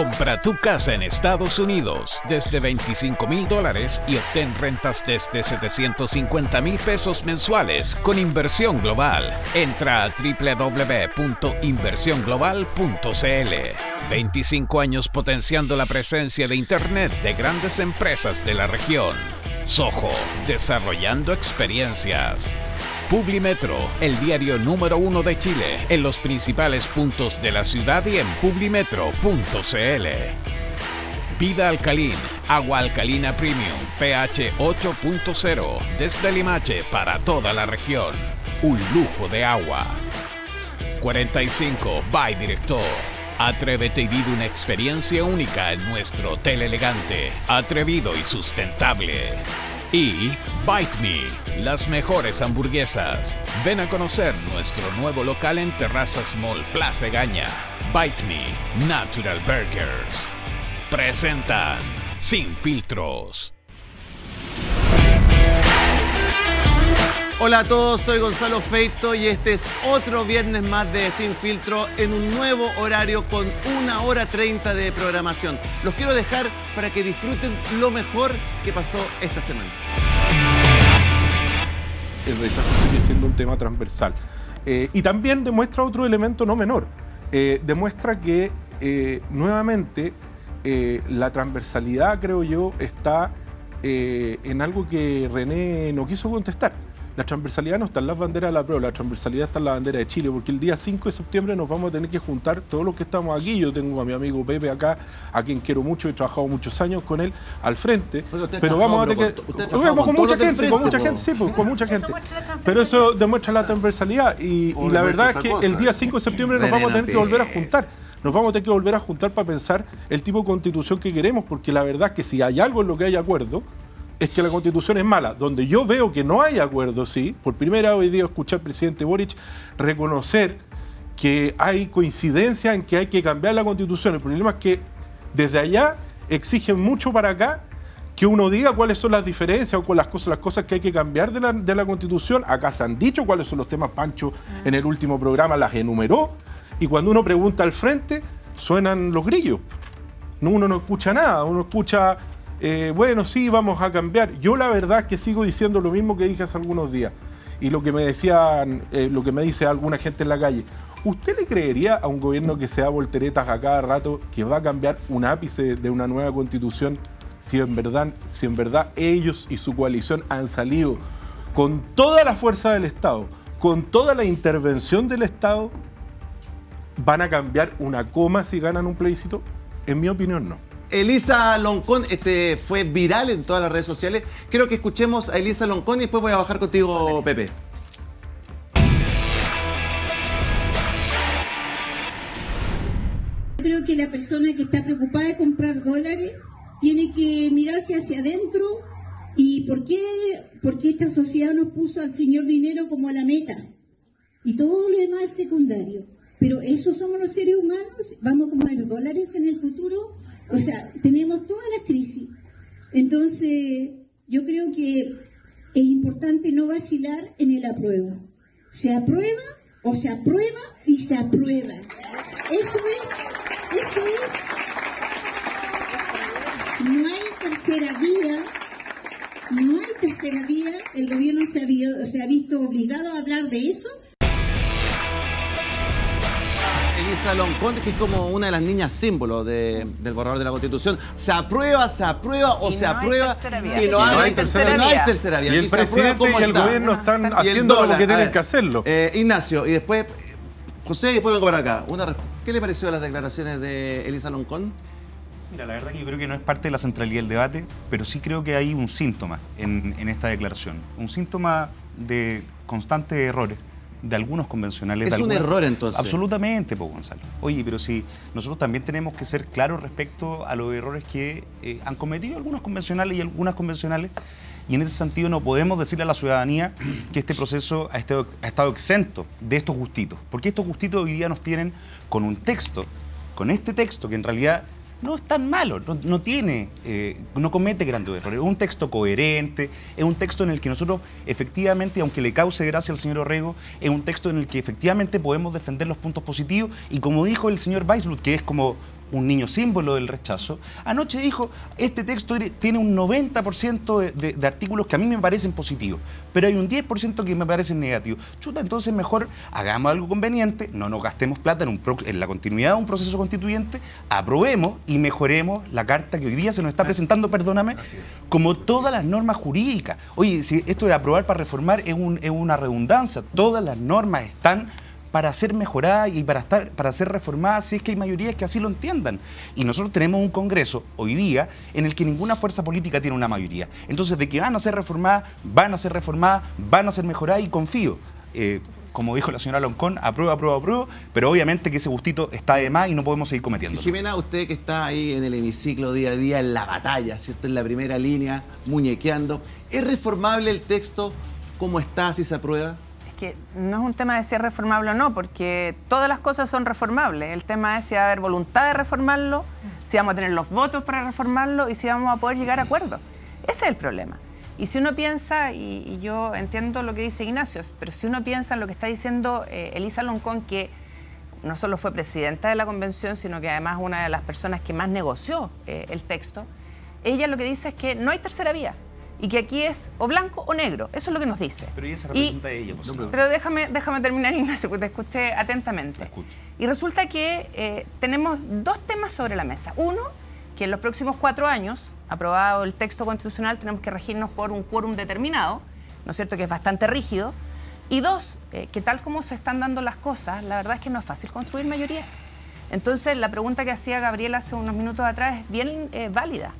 Compra tu casa en Estados Unidos desde 25 mil dólares y obtén rentas desde 750 mil pesos mensuales con inversión global. Entra a www.inversionglobal.cl. 25 años potenciando la presencia de Internet de grandes empresas de la región. Soho, desarrollando experiencias. Publimetro, el diario número uno de Chile, en los principales puntos de la ciudad y en publimetro.cl. Vida Alcalín, agua alcalina premium, pH 8.0, desde Limache para toda la región. Un lujo de agua. 45 by Director. Atrévete y vive una experiencia única en nuestro hotel elegante, atrevido y sustentable. Y Bite Me, las mejores hamburguesas. Ven a conocer nuestro nuevo local en Terrazas Mall Plaza Gaña. Bite Me, Natural Burgers. Presentan Sin Filtros. Hola a todos, soy Gonzalo Feito y este es otro viernes más de Sin Filtro en un nuevo horario con una hora treinta de programación. Los quiero dejar para que disfruten lo mejor que pasó esta semana. El rechazo sigue siendo un tema transversal. Eh, y también demuestra otro elemento no menor. Eh, demuestra que eh, nuevamente la transversalidad, creo yo, está en algo que René no quiso contestar la transversalidad no está en las banderas de la prueba, la transversalidad está en la bandera de Chile, porque el día 5 de septiembre nos vamos a tener que juntar todos los que estamos aquí. Yo tengo a mi amigo Pepe acá, a quien quiero mucho, he trabajado muchos años con él al frente. pero vamos a tener que. Con, con, mucha gente, con mucha gente, sí, pues, con mucha gente. Pero eso demuestra la transversalidad y, la verdad es que el día 5 de septiembre nos vamos a tener que volver a juntar nos vamos a tener que volver a juntar para pensar el tipo de constitución que queremos, porque la verdad es que si hay algo en lo que hay acuerdo, es que la constitución es mala. Donde yo veo que no hay acuerdo, sí, por primera vez día escuché al presidente Boric reconocer que hay coincidencia en que hay que cambiar la constitución. El problema es que desde allá exigen mucho para acá que uno diga cuáles son las diferencias o con las cosas, las cosas que hay que cambiar de la, de la constitución. Acá se han dicho cuáles son los temas, Pancho en el último programa las enumeró. Y cuando uno pregunta al frente, suenan los grillos. Uno no escucha nada, uno escucha eh, bueno, sí, vamos a cambiar. Yo la verdad es que sigo diciendo lo mismo que dije hace algunos días y lo que me decían, eh, lo que me dice alguna gente en la calle. ¿Usted le creería a un gobierno que se da volteretas a cada rato que va a cambiar un ápice de una nueva constitución si en verdad, si en verdad ellos y su coalición han salido con toda la fuerza del Estado, con toda la intervención del Estado, van a cambiar una coma si ganan un plebiscito? En mi opinión, no. Elisa Loncón este, fue viral en todas las redes sociales. Quiero que escuchemos a Elisa Loncón y después voy a bajar contigo, Pepe. Creo que la persona que está preocupada de comprar dólares tiene que mirarse hacia adentro y por qué, porque esta sociedad nos puso al señor dinero como la meta y todo lo demás es secundario. Pero esos somos los seres humanos, vamos a comer dólares en el futuro o sea, tenemos toda la crisis. Entonces, yo creo que es importante no vacilar en el apruebo. Se aprueba o se aprueba y se aprueba. Eso es, eso es. No hay tercera vía, no hay tercera vía. El gobierno se ha visto obligado a hablar de eso Elisa Loncón, que es como una de las niñas símbolo del borrador de la Constitución. Se aprueba, se aprueba o se aprueba y no, hay, tercera, no hay tercera vía. Y el presidente y el gobierno están haciendo lo que tienen que hacerlo. Eh, Ignacio, y después José, y después vengo para acá. Una, ¿Qué le pareció las declaraciones de Elisa Loncón? Mira, la verdad que yo creo que no es parte de la centralidad del debate, pero sí creo que hay un síntoma en, en esta declaración. Un síntoma de constantes errores de algunos convencionales. Es un error entonces. Absolutamente, pues Gonzalo. Oye, pero si nosotros también tenemos que ser claros respecto a los errores que eh, han cometido algunos convencionales y algunas convencionales. Y en ese sentido no podemos decirle a la ciudadanía que este proceso ha estado, ha estado exento de estos gustitos. Porque estos gustitos hoy día nos tienen con un texto, con este texto que en realidad no es tan malo, no, tiene, eh, no comete grandes errores. Es un texto coherente, es un texto en el que nosotros efectivamente, aunque le cause gracia al señor Orrego, es un texto en el que efectivamente podemos defender los puntos positivos y como dijo el señor Weisblut, que es como un niño símbolo del rechazo, anoche dijo, este texto tiene un 90% de, artículos que a mí me parecen positivos, pero hay un 10% que me parecen negativos. Chuta, entonces mejor hagamos algo conveniente, no nos gastemos plata en, un en la continuidad de un proceso constituyente, aprobemos y mejoremos la carta que hoy día se nos está presentando, perdóname, como todas las normas jurídicas. Oye, si esto de aprobar para reformar es, es una redundancia, todas las normas están para ser mejoradas y para, estar, para ser reformadas si es que hay mayorías que así lo entiendan. Y nosotros tenemos un Congreso hoy día en el que ninguna fuerza política tiene una mayoría. Entonces, de que van a ser reformadas, van a ser reformadas, van a ser mejoradas y confío. Eh, como dijo la señora Loncón, aprueba, aprueba, aprueba, pero obviamente que ese gustito está de más y no podemos seguir cometiendo. Jimena, usted que está ahí en el hemiciclo día a día, en la batalla, ¿cierto? En la primera línea, muñequeando, ¿es reformable el texto como está si se aprueba? Que no es un tema de si es reformable o no, porque todas las cosas son reformables. El tema es si va a haber voluntad de reformarlo, si vamos a tener los votos para reformarlo y si vamos a poder llegar a acuerdos. Ese es el problema. Y si uno piensa, y, yo entiendo lo que dice Ignacio, pero si uno piensa en lo que está diciendo eh, Elisa Loncón, que no solo fue presidenta de la convención, sino que además una de las personas que más negoció eh, el texto, ella lo que dice es que no hay tercera vía y que aquí es o blanco o negro. Eso es lo que nos dice. Pero ella se representa a ella. Pues, pero déjame, déjame terminar, Ignacio, porque te escuché atentamente. Y resulta que eh, tenemos dos temas sobre la mesa. Uno, que en los próximos cuatro años, aprobado el texto constitucional, tenemos que regirnos por un quórum determinado, ¿no es cierto?, que es bastante rígido. Y dos, eh, que tal como se están dando las cosas, la verdad es que no es fácil construir mayorías. Entonces, la pregunta que hacía Gabriel hace unos minutos atrás es bien eh, válida.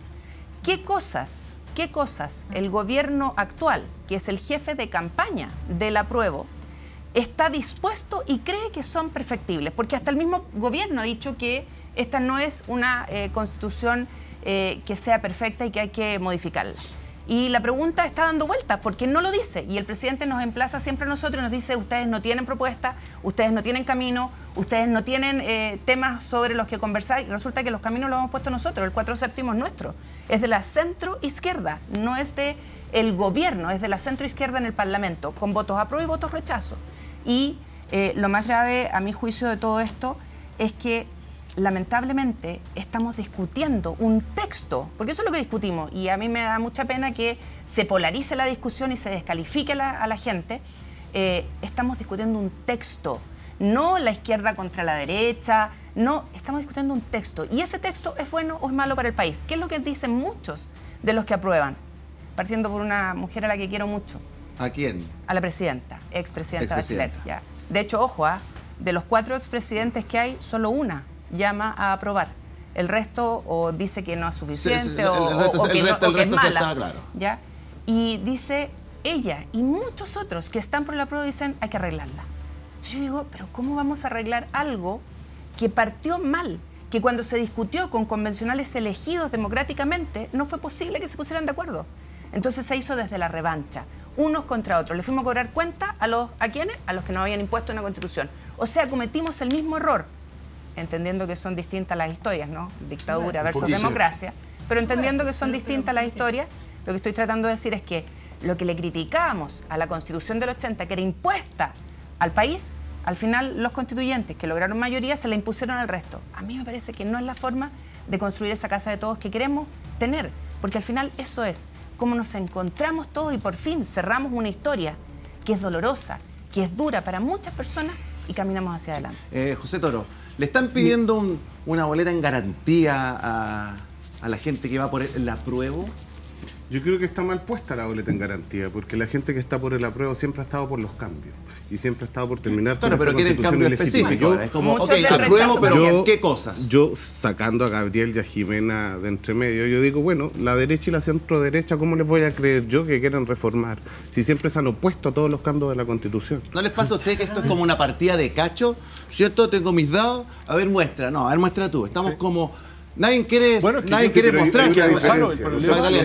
¿Qué cosas qué cosas el gobierno actual, que es el jefe de campaña del apruebo, está dispuesto y cree que son perfectibles, porque hasta el mismo gobierno ha dicho que esta no es una eh, constitución eh, que sea perfecta y que hay que modificarla. Y la pregunta está dando vueltas porque no lo dice. Y el presidente nos emplaza siempre a nosotros y nos dice, ustedes no tienen propuesta, ustedes no tienen camino, ustedes no tienen eh, temas sobre los que conversar. Y resulta que los caminos los hemos puesto nosotros, el cuatro séptimo es nuestro. Es de la centro izquierda, no es de el gobierno, es de la centro izquierda en el Parlamento, con votos apruebo y votos rechazo. Y eh, lo más grave, a mi juicio, de todo esto es que lamentablemente estamos discutiendo un texto, porque eso es lo que discutimos, y a mí me da mucha pena que se polarice la discusión y se descalifique a la gente. Eh, estamos discutiendo un texto, no la izquierda contra la derecha, no, estamos discutiendo un texto. Y ese texto es bueno o es malo para el país, ¿Qué es lo que dicen muchos de los que aprueban, partiendo por una mujer a la que quiero mucho. ¿A quién? A la presidenta, expresidenta Bachelet. Ya. De hecho, ojo, ¿ah? de los cuatro expresidentes que hay, solo una llama a aprobar. El resto o dice que no es suficiente o, que, es mala. Claro. ¿ya? Y dice ella y muchos otros que están por la prueba dicen hay que arreglarla. Yo digo, pero ¿cómo vamos a arreglar algo que partió mal? Que cuando se discutió con convencionales elegidos democráticamente no fue posible que se pusieran de acuerdo. Entonces se hizo desde la revancha, unos contra otros. Le fuimos a cobrar cuenta a los a quiénes, a los que no habían impuesto una constitución. O sea, cometimos el mismo error entendiendo que son distintas las historias, ¿no? Dictadura versus democracia, pero entendiendo que son distintas las historias, lo que estoy tratando de decir es que lo que le criticábamos a la Constitución del 80, que era impuesta al país, al final los constituyentes que lograron mayoría se la impusieron al resto. A mí me parece que no es la forma de construir esa casa de todos que queremos tener, porque al final eso es como nos encontramos todos y por fin cerramos una historia que es dolorosa, que es dura para muchas personas y caminamos hacia adelante. Eh, José Toro, ¿Le están pidiendo una boleta en garantía a, la gente que va por el apruebo? Yo creo que está mal puesta la boleta en garantía, porque la gente que está por el apruebo siempre ha estado por los cambios y siempre ha estado por terminar. Claro, pero quieren cambio específico. es como, ok, apruebo, pero ¿qué cosas? Yo, sacando a Gabriel y a Jimena de entre medio, yo digo, bueno, la derecha y la centro derecha, ¿cómo les voy a creer yo que quieren reformar? Si siempre se han opuesto a todos los cambios de la Constitución. ¿No les pasa a ustedes que esto es como una partida de cacho? ¿Cierto? Tengo mis dados. A ver, muestra. No, a ver, muestra tú. Estamos como Nadie quiere, Bueno, es que nadie quiere diferencia. el Nosotros,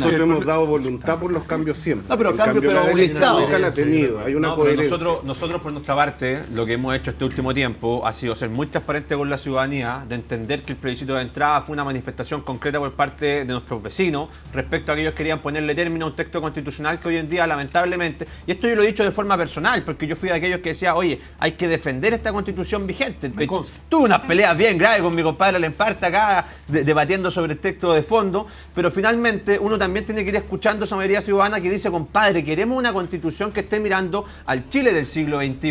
el hemos dado voluntad por los cambios siempre. No, pero En cambio, cambio, pero la obligado. nunca la ha tenido. Hay una No, pero coherencia. nosotros, nosotros por nuestra parte, lo que hemos hecho este último tiempo ha sido ser muy transparente con la ciudadanía, de entender que el plebiscito de entrada fue una manifestación concreta por parte de nuestros vecinos respecto a que ellos querían ponerle término a un texto constitucional que hoy en día, lamentablemente, y esto yo lo he dicho de forma personal, porque yo fui de aquellos que decía, oye, hay que defender esta constitución vigente. Tuve unas peleas bien graves con mi compadre Lemparta acá, de- debatiendo sobre el texto de fondo, pero finalmente uno también tiene que ir escuchando esa mayoría ciudadana que dice, compadre, queremos una constitución que esté mirando al Chile del siglo XXI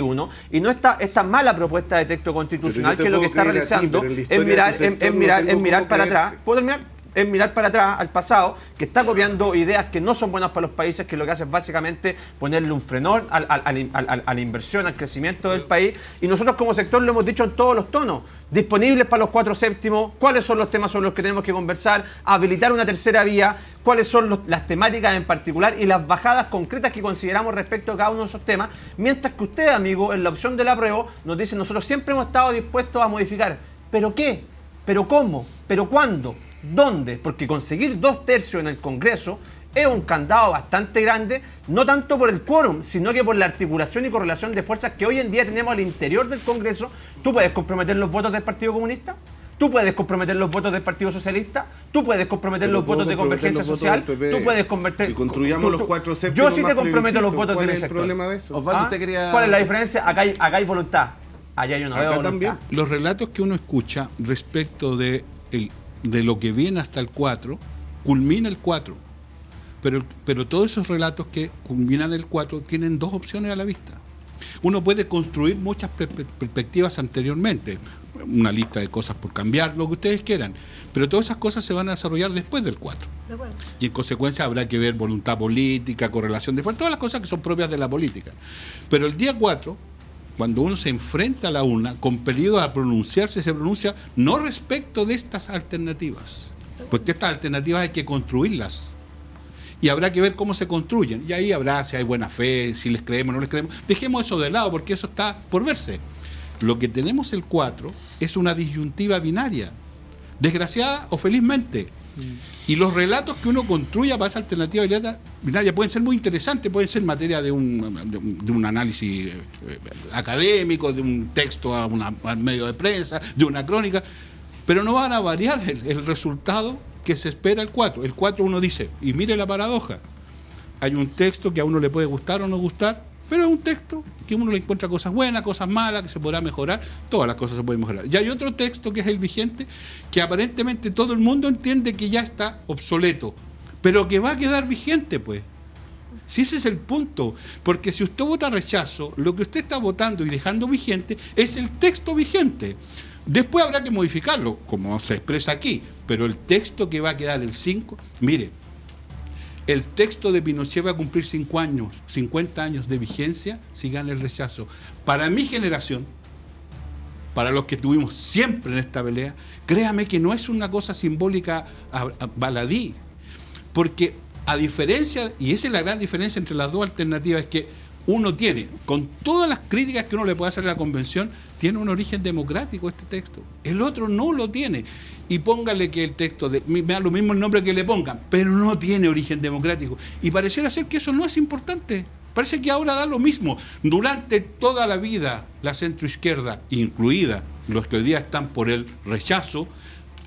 y no esta, esta mala propuesta de texto constitucional que lo que está ti, realizando es mirar, es, mirar, es mirar para atrás. ¿Puedo terminar? Es mirar para atrás, al pasado, que está copiando ideas que no son buenas para los países, que lo que hace es básicamente ponerle un frenón al- al- al- a la inversión, al crecimiento del país. Y nosotros como sector lo hemos dicho en todos los tonos, disponibles para los cuatro séptimos, cuáles son los temas sobre los que tenemos que conversar, habilitar una tercera vía, cuáles son las temáticas en particular y las bajadas concretas que consideramos respecto a cada uno de esos temas, mientras que usted, amigo, en la opción del apruebo, nos dice, nosotros siempre hemos estado dispuestos a modificar. ¿Pero qué? ¿Pero cómo? ¿Pero cuándo? ¿Dónde? Porque conseguir dos tercios en el Congreso es un candado bastante grande, no tanto por el quórum, sino que por la articulación y correlación de fuerzas que hoy en día tenemos al interior del Congreso. ¿Tú puedes comprometer los votos del Partido Comunista? ¿Tú puedes comprometer los votos del Partido Socialista? ¿Tú puedes comprometer Pero los votos de Convergencia los votos Social? del PP. ¿Tú puedes convertir... Y construyamos tú- los cuatro Yo sí te comprometo los votos ¿Cuál del es el sector. problema de eso? Osvaldo, ¿Ah? usted quería... ¿Cuál es la diferencia? Acá hay, acá hay voluntad. Allá hay una Acá voluntad. también. Los relatos que uno escucha respecto de, el- de lo que viene hasta el 4, culmina el 4. Pero, pero todos esos relatos que culminan el 4 tienen dos opciones a la vista. Uno puede construir muchas perspectivas anteriormente, una lista de cosas por cambiar, lo que ustedes quieran, pero todas esas cosas se van a desarrollar después del 4. Y en consecuencia habrá que ver voluntad política, correlación de fuerzas, todas las cosas que son propias de la política. Pero el día 4, cuando uno se enfrenta a la una, compelido a pronunciarse, se pronuncia no respecto de estas alternativas, porque estas alternativas hay que construirlas. Y habrá que ver cómo se construyen. Y ahí habrá si hay buena fe, si les creemos o no les creemos. Dejemos eso de lado, porque eso está por verse. Lo que tenemos el 4 es una disyuntiva binaria, desgraciada o felizmente. Y los relatos que uno construya para esa alternativa binaria- pueden ser muy interesantes, pueden ser materia de un, de un, análisis eh, eh, académico, de un texto a, una- medio de prensa, de una crónica, pero no van a variar el, el resultado que se espera el 4. El 4 uno dice, y mire la paradoja, hay un texto que a uno le puede gustar o no gustar, pero es un texto que uno le encuentra cosas buenas, cosas malas, que se podrá mejorar, todas las cosas se pueden mejorar. Y hay otro texto que es el vigente, que aparentemente todo el mundo entiende que ya está obsoleto, pero que va a quedar vigente, pues. Si ese es el punto, porque si usted vota rechazo, lo que usted está votando y dejando vigente es el texto vigente. Después habrá que modificarlo, como se expresa aquí, pero el texto que va a quedar el 5, mire, el texto de Pinochet va a cumplir 5 años, 50 años de vigencia si gana el rechazo. Para mi generación, para los que estuvimos siempre en esta pelea, créame que no es una cosa simbólica baladí, porque a diferencia, y esa es la gran diferencia entre las dos alternativas, es que uno tiene, con todas las críticas que uno le puede hacer a la convención, tiene un origen democrático este texto. El otro no lo tiene. Y póngale que el texto, de, me da lo mismo el nombre que le pongan, pero no tiene origen democrático. Y pareciera ser que eso no es importante. Parece que ahora da lo mismo. Durante toda la vida, la centroizquierda, incluida los que hoy día están por el rechazo,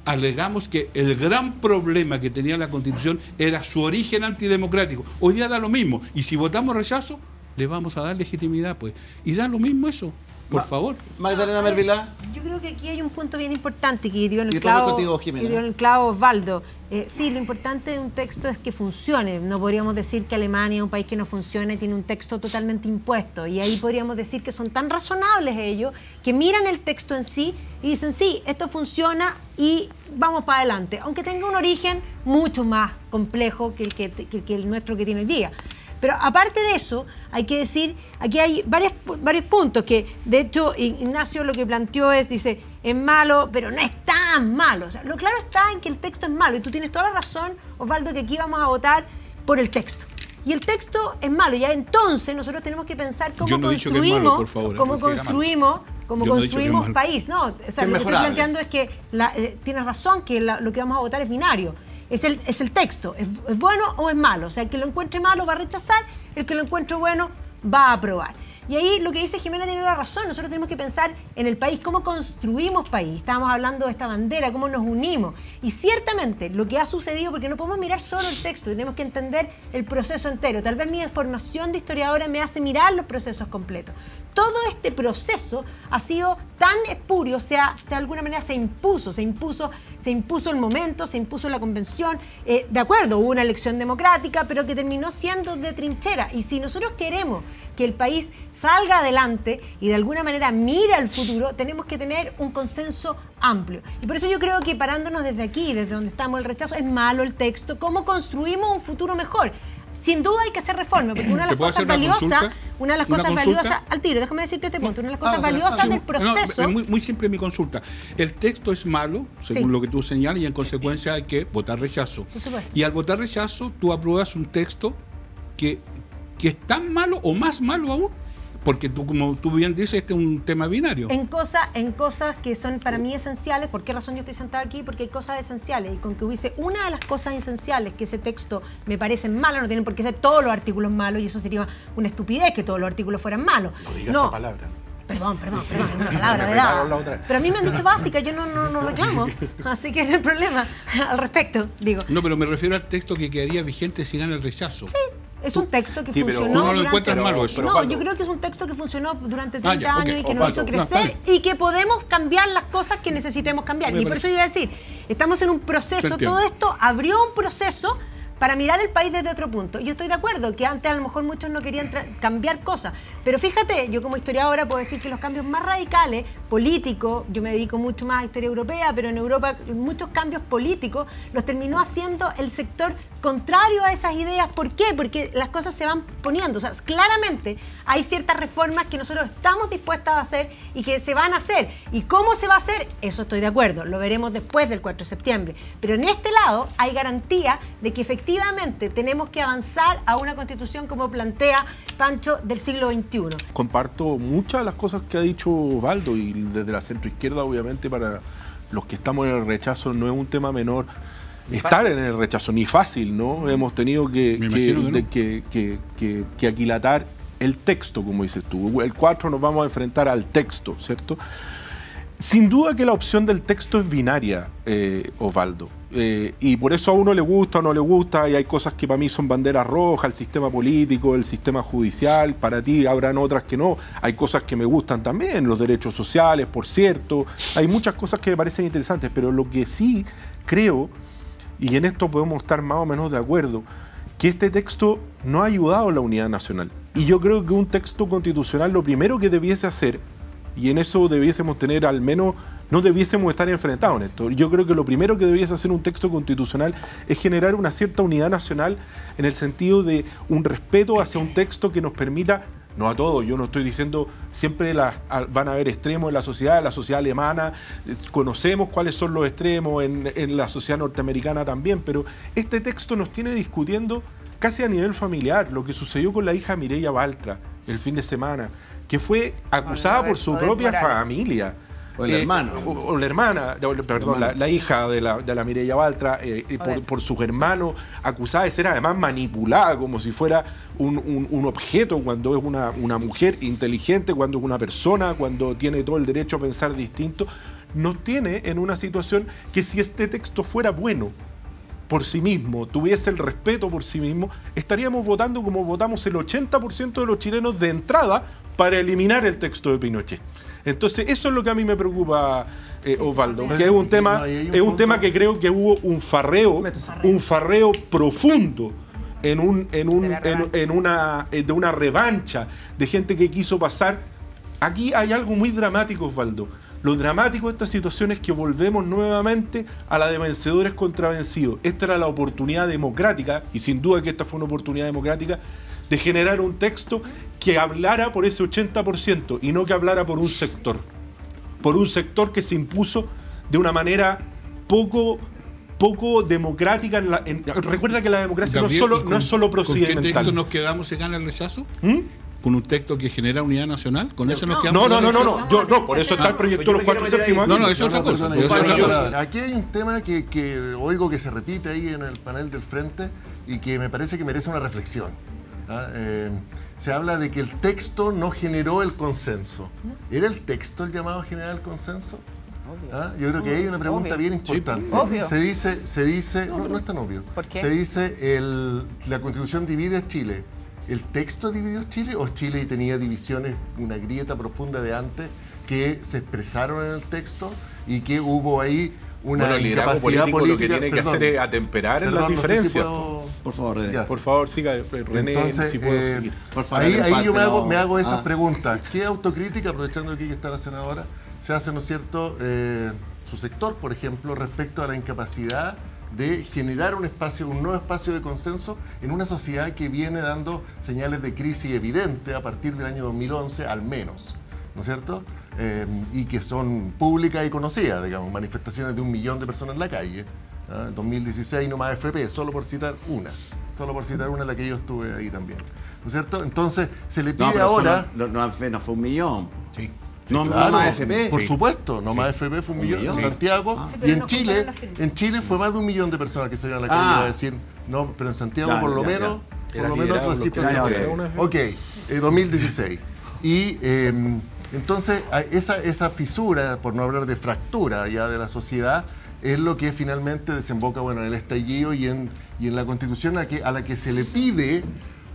alegamos que el gran problema que tenía la Constitución era su origen antidemocrático. Hoy día da lo mismo. Y si votamos rechazo, le vamos a dar legitimidad, pues. Y da lo mismo eso, por Ma- favor. Magdalena Mervilá. Yo creo que aquí hay un punto bien importante que dio en el clavo, contigo, que dio en el clavo Osvaldo. Eh, sí, lo importante de un texto es que funcione. No podríamos decir que Alemania es un país que no funciona y tiene un texto totalmente impuesto. Y ahí podríamos decir que son tan razonables ellos que miran el texto en sí y dicen, sí, esto funciona y vamos para adelante. Aunque tenga un origen mucho más complejo que el, que, que- que el nuestro que tiene hoy día. Pero aparte de eso, hay que decir, aquí hay varias, varios puntos que, de hecho, Ignacio lo que planteó es, dice, es malo, pero no es tan malo. O sea, lo claro está en que el texto es malo. Y tú tienes toda la razón, Osvaldo, que aquí vamos a votar por el texto. Y el texto es malo. Ya entonces nosotros tenemos que pensar cómo no malo, construimos, por favor, cómo construimos como Yo construimos país. No, o sea, lo que estoy planteando es que la- eh, tienes razón que la- lo que vamos a votar es binario. Es el, es el texto, ¿Es, es bueno o es malo? O sea, el que lo encuentre malo va a rechazar, el que lo encuentre bueno va a aprobar. Y ahí lo que dice Jimena tiene la razón, nosotros tenemos que pensar en el país, cómo construimos país. Estábamos hablando de esta bandera, cómo nos unimos. Y ciertamente lo que ha sucedido, porque no podemos mirar solo el texto, tenemos que entender el proceso entero. Tal vez mi formación de historiadora me hace mirar los procesos completos. Todo este proceso ha sido tan espurio, o sea, se- de alguna manera se impuso, se impuso, se impuso el momento, se impuso la convención, eh, de acuerdo, hubo una elección democrática, pero que terminó siendo de trinchera. Y si nosotros queremos que el país salga adelante y de alguna manera mire al futuro, tenemos que tener un consenso amplio. Y por eso yo creo que parándonos desde aquí, desde donde estamos el rechazo, es malo el texto, cómo construimos un futuro mejor. Sin duda hay que hacer reforma, porque una de ¿Te las cosas valiosas, una de las ¿Una cosas valiosas, al tiro, déjame decirte este punto, una de las cosas Ah, sea, valiosas ah, del proceso. es muy, muy simple mi consulta. El texto es malo, según Sí. lo que tú señalas, y en consecuencia hay que votar rechazo. Por supuesto. Y al votar rechazo, tú apruebas un texto que, que es tan malo o más malo aún, porque tú, como tú bien dices, este es un tema binario. En, cosa, en cosas que son para mí esenciales, ¿por qué razón yo estoy sentada aquí? Porque hay cosas esenciales y con que hubiese una de las cosas esenciales que ese texto me parecen malas, no tienen por qué ser todos los artículos malos y eso sería una estupidez que todos los artículos fueran malos. No digas esa palabra. Perdón, perdón, perdón, una palabra, ¿verdad? Pero a mí me han dicho básica, yo no, no, no reclamo, así que no hay problema al respecto, digo. No, pero me refiero al texto que quedaría vigente si gana el rechazo. Es un texto que Sí, pero funcionó. uno lo durante- encuentra malo eso. No, yo creo que es un texto que funcionó durante Ah, 30 ya, ok. años y que nos hizo no, crecer y que podemos cambiar las cosas que necesitemos cambiar. Me Y por eso yo iba a decir, estamos en un proceso, todo esto abrió un proceso para mirar el país desde otro punto. Yo estoy de acuerdo que antes a lo mejor muchos no querían cambiar cosas, pero fíjate, yo como historiadora puedo decir que los cambios más radicales, políticos, yo me dedico mucho más a historia europea, pero en Europa muchos cambios políticos los terminó haciendo el sector contrario a esas ideas. ¿Por qué? Porque las cosas se van poniendo. O sea, claramente hay ciertas reformas que nosotros estamos dispuestas a hacer y que se van a hacer. ¿Y cómo se va a hacer? Eso estoy de acuerdo. Lo veremos después del 4 de septiembre. Pero en este lado hay garantía de que efectivamente tenemos que avanzar a una constitución como plantea Pancho del siglo XXI. comparto muchas de las cosas que ha dicho Valdo y desde la centroizquierda obviamente para los que estamos en el rechazo no es un tema menor estar en el rechazo ni fácil no hemos tenido que, Me que, imagino que no. de- que- que- que- que aquilatar el texto como dices tú el 4 nos vamos a enfrentar al texto cierto sin duda que la opción del texto es binaria, eh, Osvaldo. Eh, y por eso a uno le gusta o no le gusta, y hay cosas que para mí son banderas rojas, el sistema político, el sistema judicial, para ti habrán otras que no. Hay cosas que me gustan también, los derechos sociales, por cierto. Hay muchas cosas que me parecen interesantes, pero lo que sí creo, y en esto podemos estar más o menos de acuerdo, que este texto no ha ayudado a la unidad nacional. Y yo creo que un texto constitucional lo primero que debiese hacer, y en eso debiésemos tener al menos, no debiésemos estar enfrentados en esto. Yo creo que lo primero que debiese hacer un texto constitucional es generar una cierta unidad nacional en el sentido de un respeto hacia un texto que nos permita no a todos, yo no estoy diciendo siempre van a haber extremos en la sociedad, en la sociedad alemana, es- conocemos cuáles son los extremos en, en la sociedad norteamericana también, pero este texto nos tiene discutiendo casi a nivel familiar lo que sucedió con la hija Mireia Baltra el fin de semana, que fue acusada por su propia familia. O el hermano. O, o la hermana, perdón, la, la hija de la, de la Mireia Baltra, eh, eh, por, por sus hermanos, acusada de ser además manipulada como si fuera un, un- un objeto cuando es una, una mujer inteligente, cuando es una persona, cuando tiene todo el derecho a pensar distinto, nos tiene en una situación que si este texto fuera bueno por sí mismo, tuviese el respeto por sí mismo, estaríamos votando como votamos el 80% de los chilenos de entrada para eliminar el texto de Pinochet. Entonces, eso es lo que a mí me preocupa, eh, Osvaldo, que es un tema, es un tema que creo que hubo un farreo, un farreo profundo en un, en un, en una, eh, de una revancha de gente que quiso pasar. Aquí hay algo muy dramático, Osvaldo. Lo dramático de esta situación es que volvemos nuevamente a la de vencedores contra vencidos. Esta era la oportunidad democrática, y sin duda que esta fue una oportunidad democrática, de generar un texto que hablara por ese 80% y no que hablara por un sector. Por un sector que se impuso de una manera poco poco democrática. en la- en- recuerda que la democracia no, solo, ¿y no con- es solo ¿Con qué texto procedimental. nos quedamos si gana el rechazo? ¿Mm? con un texto que genera unidad nacional? ¿Con eso nos quedamos? No, no, no, no, no, yo no, por eso está el proyecto de los cuatro séptimos No, años. no, eso es otra cosa. Perdona. Aquí hay un tema que, que oigo que se repite ahí en el panel del frente y que me parece que merece una reflexión. ¿ah? Eh, se habla de que el texto no generó el consenso. ¿Era el texto el llamado a generar el consenso? ¿Ah? Yo creo que hay una pregunta Obvio. bien importante. Obvio. Se dice, se dice, no, no es tan obvio. ¿Por qué? Se dice el, la constitución divide a Chile. ¿El texto dividió Chile o Chile tenía divisiones, una grieta profunda de antes que se expresaron en el texto y que hubo ahí una Bueno, el liderazgo incapacidad político política? lo que tiene que hacer es atemperar las Perdón, no sé si diferencias. puedo- Por favor, René. Ya, Por favor, siga, eh, René, entonces, si puedo eh, seguir. Por favor, ahí, yo me hago, me hago esas ah. preguntas. ¿Qué autocrítica, aprovechando aquí que está la senadora, se hace, ¿no es cierto, eh, su sector, por ejemplo, respecto a la incapacidad de generar un espacio, un nuevo espacio de consenso en una sociedad que viene dando señales de crisis evidente a partir del año 2011 al menos, ¿no es cierto? Eh, y que son públicas y conocidas, digamos, manifestaciones de un millón de personas en la calle. ¿ah? En 2016 no más FP, solo por citar una, solo por citar una en la que yo estuve ahí también, ¿no es cierto? Entonces se le pide No, pero eso ahora... No, no, no, no fue un millón. Sí. No, no Claro, más FP. Por supuesto, no más FP fue un ¿Un millón. En Sí. Santiago Ah. Sí, y en Chile, en Chile fue más de un millón de personas que salieron a la calle Ah. a decir, no, pero en Santiago Ya, por lo ya, menos, ya. por lo menos liderado la por cifra los se que fue. hacían una Ok, eh, 2016. Y eh, entonces esa, esa fisura, por no hablar de fractura ya de la sociedad, es lo que finalmente desemboca bueno, en el estallido y en, y en la constitución a, que, a la que se le pide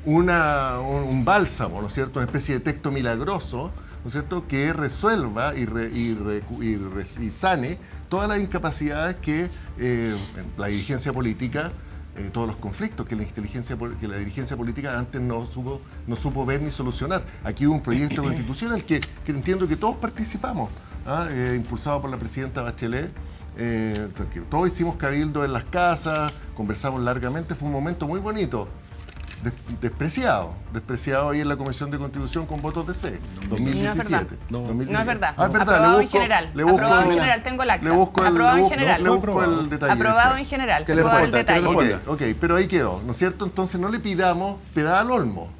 una, un, bálsamo, ¿no es cierto? Una especie de texto milagroso, ¿no es cierto? Que resuelva y, y sane todas las incapacidades que eh, la dirigencia política, eh, todos los conflictos que la, inteligencia, que la dirigencia política antes no supo, no supo ver ni solucionar. Aquí hubo un proyecto de constitución al que, que entiendo que todos participamos, ¿ah? Eh, impulsado por la presidenta Bachelet. eh, que todos hicimos cabildo en las casas, conversamos largamente, fue un momento muy bonito despreciado, despreciado ahí en la Comisión de Constitución con votos de C, 2017. No. 2017. No es verdad. Ah, es verdad, Aprobado le en busco, general. le busco, Aprobado en general, tengo el acta. Le busco el, Aprobado le en general. le busco el detalle. Aprobado en general. ¿Qué le Puedo detalle. responda? Ok, pero ahí quedó, ¿no es cierto? Entonces no le pidamos pedal al olmo.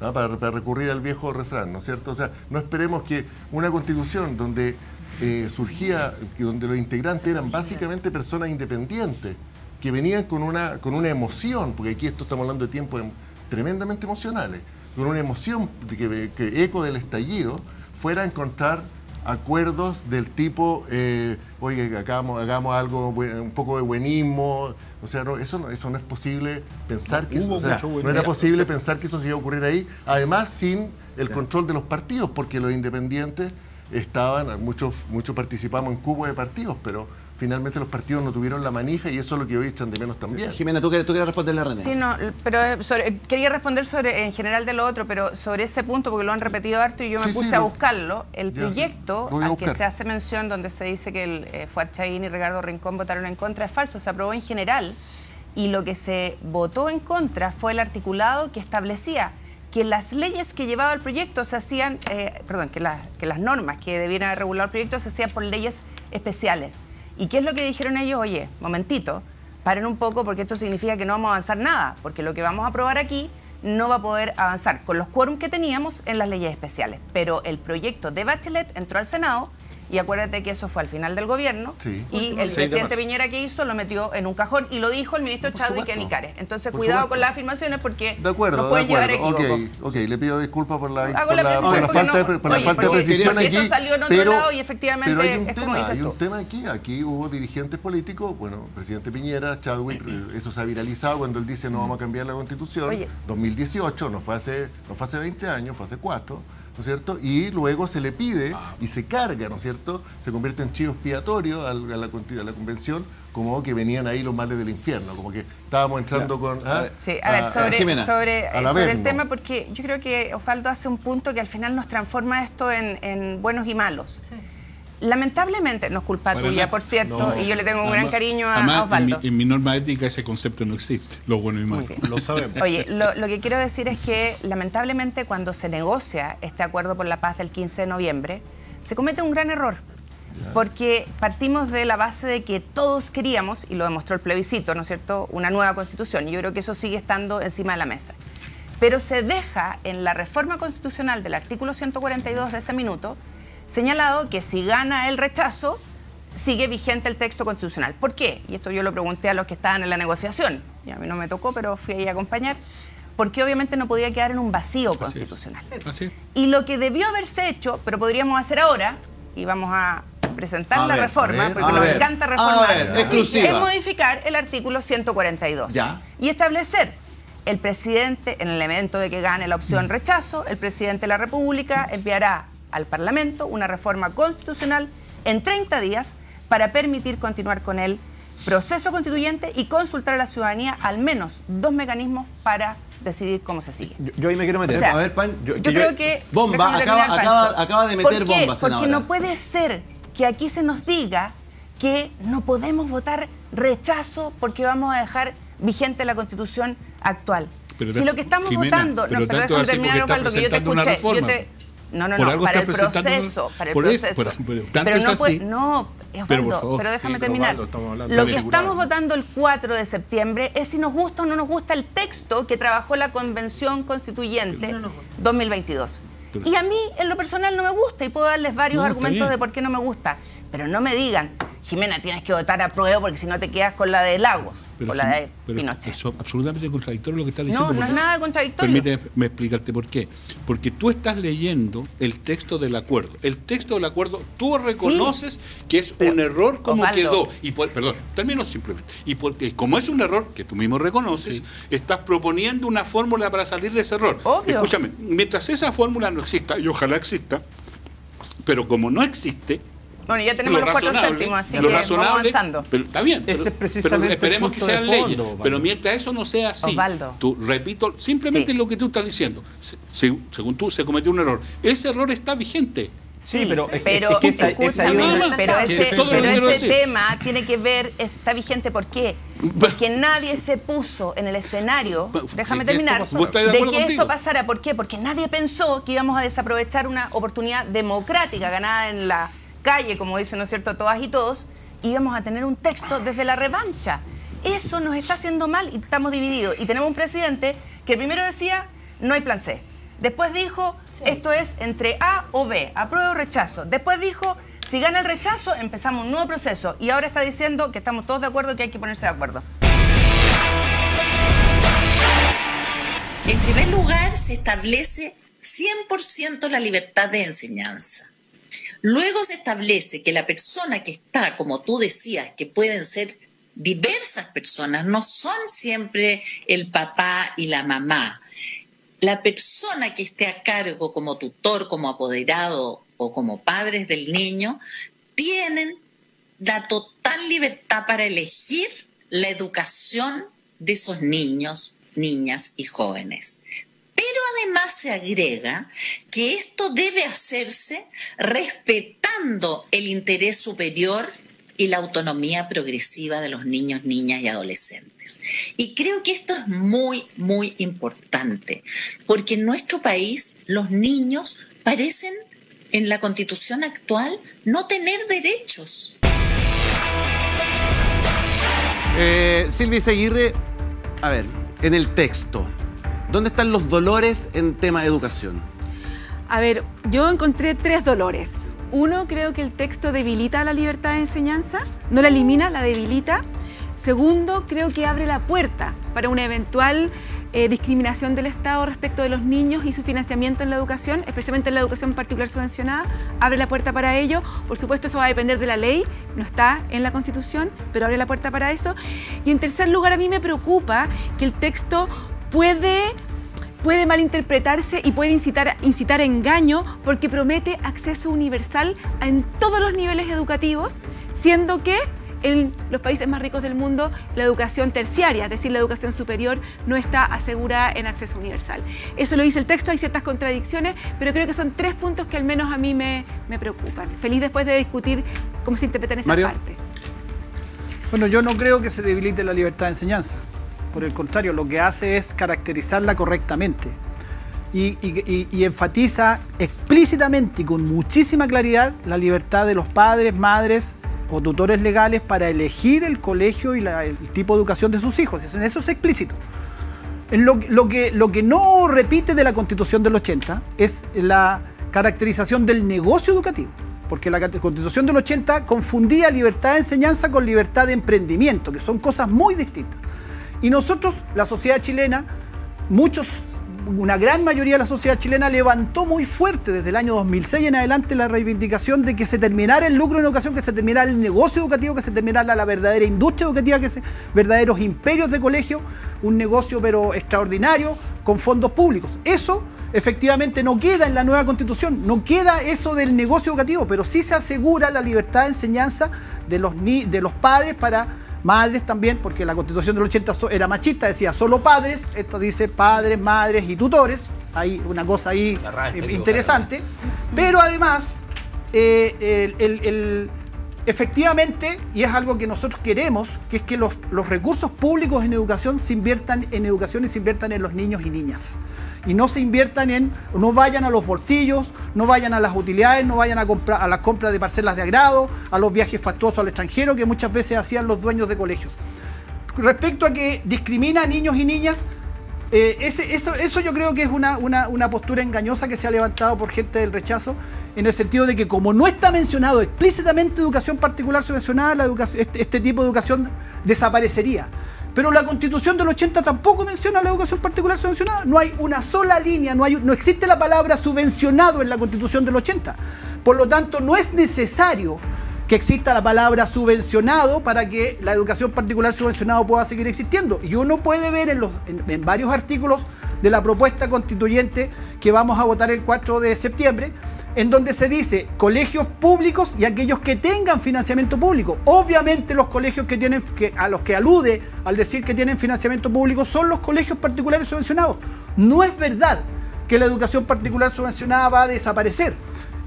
¿ah? Para, para recurrir al viejo refrán, ¿no es cierto? O sea, no esperemos que una constitución donde eh, surgía, donde los integrantes eran básicamente personas independientes, que venían con una, con una emoción, porque aquí esto estamos hablando de tiempos em- tremendamente emocionales, con una emoción de que, que eco del estallido, fuera a encontrar acuerdos del tipo, eh, oye, hagamos, hagamos algo, un poco de buenismo, o sea, no, eso, no, eso no es posible pensar que eso, o sea, no era posible pensar que eso se iba a ocurrir ahí, además sin el control de los partidos, porque los independientes estaban, muchos, muchos participamos en cubo de partidos, pero finalmente los partidos no tuvieron la manija y eso es lo que hoy echan de menos también. Jimena, ¿tú quieres, tú quieres responderle a René? Sí, no, pero eh, sobre- quería responder sobre en general de lo otro, pero sobre ese punto, porque lo han repetido harto y yo me Sí, sí, puse a lo- buscarlo. El Ya, proyecto al que se hace mención, donde se dice que el, eh, Fuad Chaín y Ricardo Rincón votaron en contra, es falso, se aprobó en general. Y lo que se votó en contra fue el articulado que establecía que las leyes que llevaba el proyecto se hacían, eh, perdón, que, las- que las normas que debieran regular el proyecto se hacían por leyes especiales. ¿Y qué es lo que dijeron ellos? Oye, momentito, paren un poco porque esto significa que no vamos a avanzar nada, porque lo que vamos a aprobar aquí no va a poder avanzar con los quórum que teníamos en las leyes especiales. Pero el proyecto de Bachelet entró al Senado y acuérdate que eso fue al final del gobierno Sí. y el 6 de presidente. Piñera que hizo lo metió en un cajón y lo dijo el ministro Chadwick. Enicares. Entonces Por cuidado supuesto. con las afirmaciones porque De acuerdo, nos de pueden llevar a acuerdo. equívoco. Ok, ok, le pido disculpas por la, Hago por la la, por la falta, de, no- por la oye, falta de porque precisión esto aquí. salió en otro lado y efectivamente pero hay un es como tema, dices hay un tú. tema aquí. Aquí hubo dirigentes políticos, bueno, el presidente Piñera, Chadwick, eh, eso se ha viralizado cuando él dice no vamos a cambiar la constitución. Oye. 2018, no fue, hace, no fue hace 20 años, fue hace 4, ¿no es cierto? Y luego se le pide y se carga, ¿no es cierto? Se convierte en chivo expiatorio al- a la, conti- a la convención como que venían ahí los males del infierno, como que estábamos entrando con... ¿ah? Sí, a ver, sobre, Jimena, sobre, sobre el tema, porque yo creo que Osvaldo hace un punto que al final nos transforma esto en, en buenos y malos. Lamentablemente, no es culpa Para tuya, por cierto, No. y yo le tengo un gran cariño a, además, a Osvaldo. En mi, en mi norma ética ese concepto no existe, lo bueno y malo. Lo sabemos. Oye, lo, lo que quiero decir es que lamentablemente cuando se negocia este acuerdo por la paz del 15 de noviembre, se comete un gran error. Porque partimos de la base de que todos queríamos, y lo demostró el plebiscito, ¿no es cierto?, una nueva constitución. Y yo creo que eso sigue estando encima de la mesa. pero se deja en la reforma constitucional del artículo 142 de ese minuto señalado que si gana el rechazo, sigue vigente el texto constitucional. ¿Por qué? Y esto yo lo pregunté a los que estaban en la negociación, y a mí no me tocó, pero fui ahí a acompañar, porque obviamente no podía quedar en un vacío constitucional. Así. Y lo que debió haberse hecho, pero podríamos hacer ahora, y vamos a presentar A la ver, reforma, ver, porque nos ver. encanta reformar, ver, exclusiva. es modificar el artículo 142 Ya. y establecer el presidente, en el evento de que gane la opción rechazo, el presidente de la República enviará al Parlamento una reforma constitucional en 30 días para permitir continuar con el proceso constituyente y consultar a la ciudadanía al menos dos mecanismos para decidir cómo se sigue. Yo, yo ahí me quiero meter. O sea, a ver, Pan, Yo, creo que... Bomba, acaba, de ¿Por meter qué? bomba, Porque no puede ser que aquí se nos diga que no podemos votar rechazo porque vamos a dejar vigente la constitución actual. Pero si lo que estamos Jimena, votando, pero no, pero tanto déjame terminar, Osvaldo, que yo te escuché. yo reforma. te- No, no, Por no, algo para está el presentando una- proceso, para el proceso. pero- pero tanto pero es no así. puede, no, Pero, pero déjame Sí, terminar. Lo que estamos votando el 4 de septiembre es si nos gusta o no nos gusta el texto que trabajó la Convención Constituyente 2022. Pero- Y a mí, en lo personal, no me gusta y puedo darles varios No, argumentos de por qué no me gusta. Pero no me digan, Jimena, tienes que votar a prueba porque si no te quedas con la de Lagos Pero o la de pero Pinochet. Es absolutamente contradictorio lo que estás No, diciendo. no es porque- nada contradictorio. Permíteme explicarte por qué. Porque tú estás leyendo el texto del acuerdo. El texto del acuerdo, tú reconoces que es un error como Osvaldo. quedó. Y por- perdón, termino simplemente. Y porque como es un error que tú mismo reconoces, estás proponiendo una fórmula para salir de ese error. Obvio. Escúchame, mientras esa fórmula no exista, y ojalá exista, pero como no existe, Bueno, ya tenemos lo los cuatro séptimos, así lo que vamos razonable, avanzando. Pero está bien. Ese pero- es precisamente pero esperemos que sean leyes. fondo. Pero mientras eso no sea así, Osvaldo. tú, repito, simplemente Sí. lo que tú estás diciendo, se- se- según tú, se cometió un error. Ese error está vigente. Sí, pero es- pero es que esa- esa escúchame, ayuda- Nada más. pero ese, pero tema tiene que ver, está vigente, ¿por qué? Porque nadie se puso en el escenario, déjame ¿de qué terminar, de que esto pasara, ¿por qué? Porque nadie pensó que íbamos a desaprovechar una oportunidad democrática ganada en la calle, como dicen, ¿no es cierto?, todas y todos, íbamos a tener un texto desde la revancha. Eso nos está haciendo mal y estamos divididos. Y tenemos un presidente que primero decía, no hay plan C. Después dijo, esto es entre A o B, apruebo o rechazo. Después dijo, si gana el rechazo, empezamos un nuevo proceso. Y ahora está diciendo que estamos todos de acuerdo y que hay que ponerse de acuerdo. En primer lugar, se establece 100% la libertad de enseñanza. Luego se establece que la persona que está, como tú decías, que pueden ser diversas personas, no son siempre el papá y la mamá. La persona que esté a cargo como tutor, como apoderado o como padres del niño, tienen la total libertad para elegir la educación de esos niños, niñas y jóvenes. Además se agrega que esto debe hacerse respetando el interés superior y la autonomía progresiva de los niños, niñas y adolescentes. Y creo que esto es muy, muy importante, porque en nuestro país los niños parecen en la constitución actual no tener derechos. Eh, Silvia Seguirre, a ver, en el texto, ¿dónde están los dolores en tema de educación? A ver, yo encontré tres dolores. Uno, creo que el texto debilita la libertad de enseñanza, no la elimina, la debilita. Segundo, creo que abre la puerta para una eventual eh, discriminación del Estado respecto de los niños y su financiamiento en la educación, especialmente en la educación particular subvencionada. Abre la puerta para ello. Por supuesto, eso va a depender de la ley, no está en la Constitución, pero abre la puerta para eso. Y en tercer lugar, a mí me preocupa que el texto puede puede malinterpretarse y puede incitar, incitar a engaño porque promete acceso universal en todos los niveles educativos, siendo que en los países más ricos del mundo la educación terciaria, es decir, la educación superior, no está asegurada en acceso universal. Eso lo dice el texto, hay ciertas contradicciones, pero creo que son tres puntos que al menos a mí me, me preocupan. Feliz después de discutir cómo se interpretan esa Mario. parte. Bueno, yo no creo que se debilite la libertad de enseñanza. Por el contrario, lo que hace es caracterizarla correctamente. Y, enfatiza explícitamente y con muchísima claridad la libertad de los padres, madres o tutores legales para elegir el colegio y el tipo de educación de sus hijos. En eso es explícito. Lo que no repite de la Constitución del 80 es la caracterización del negocio educativo. Porque la Constitución del 80 confundía libertad de enseñanza con libertad de emprendimiento, que son cosas muy distintas. Y nosotros, la sociedad chilena, muchos, una gran mayoría de la sociedad chilena levantó muy fuerte desde el año 2006 en adelante la reivindicación de que se terminara el lucro en educación, que se terminara el negocio educativo, que se terminara la verdadera industria educativa, que se verdaderos imperios de colegio, un negocio pero extraordinario con fondos públicos. Eso efectivamente no queda en la nueva constitución, no queda eso del negocio educativo, pero sí se asegura la libertad de enseñanza de los, de los padres para madres también, porque la constitución del 80 so- era machista, decía solo padres, esto dice padres, madres y tutores, hay una cosa ahí eh, interesante, pero además, eh, el- el- el- efectivamente, y es algo que nosotros queremos, que es que los, los recursos públicos en educación se inviertan en educación y se inviertan en los niños y niñas. Y no se inviertan en, no vayan a los bolsillos, no vayan a las utilidades, no vayan a, comprar, a las compras de parcelas de agrado, a los viajes fastuosos al extranjero que muchas veces hacían los dueños de colegios. Respecto a que discrimina a niños y niñas, eh, eso, eso yo creo que es una, una- una postura engañosa que se ha levantado por gente del rechazo, en el sentido de que como no está mencionado explícitamente educación particular subvencionada, este, este tipo de educación desaparecería. Pero la constitución del 80 tampoco menciona la educación particular subvencionada. No hay una sola línea, no, hay, no existe la palabra subvencionado en la constitución del 80. Por lo tanto, no es necesario que exista la palabra subvencionado para que la educación particular subvencionado pueda seguir existiendo. Y uno puede ver en, los, en, en varios artículos de la propuesta constituyente que vamos a votar el 4 de septiembre, en donde se dice colegios públicos y aquellos que tengan financiamiento público. Obviamente los colegios que tienen, que, a los que alude al decir que tienen financiamiento público son los colegios particulares subvencionados. No es verdad que la educación particular subvencionada va a desaparecer.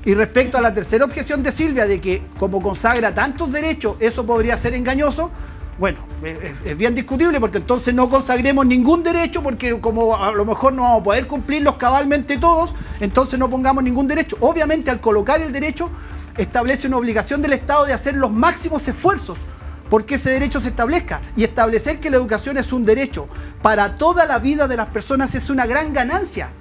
Y respecto a la tercera objeción de Silvia de que como consagra tantos derechos, eso podría ser engañoso, bueno, es, bien discutible porque entonces no consagremos ningún derecho porque como a lo mejor no vamos a poder cumplirlos cabalmente todos, entonces no pongamos ningún derecho. Obviamente al colocar el derecho establece una obligación del Estado de hacer los máximos esfuerzos porque ese derecho se establezca y establecer que la educación es un derecho para toda la vida de las personas es una gran ganancia.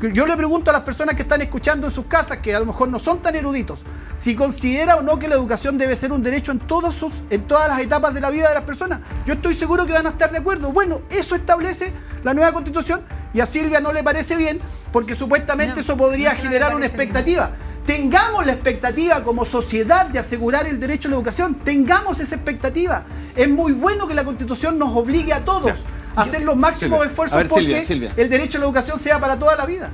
Yo le pregunto a las personas que están escuchando en sus casas, que a lo mejor no son tan eruditos, si considera o no que la educación debe ser un derecho en todas, sus, en todas las etapas de la vida de las personas. Yo estoy seguro que van a estar de acuerdo. Bueno, eso establece la nueva constitución y a Silvia no le parece bien porque supuestamente No, eso podría no, generar una bien. Tengamos la expectativa como sociedad de asegurar el derecho a la educación. Tengamos esa expectativa. Es muy bueno que la constitución nos obligue a todos a hacer los máximos Silvia. esfuerzos ver, porque Silvia, Silvia. el derecho a la educación sea para toda la vida.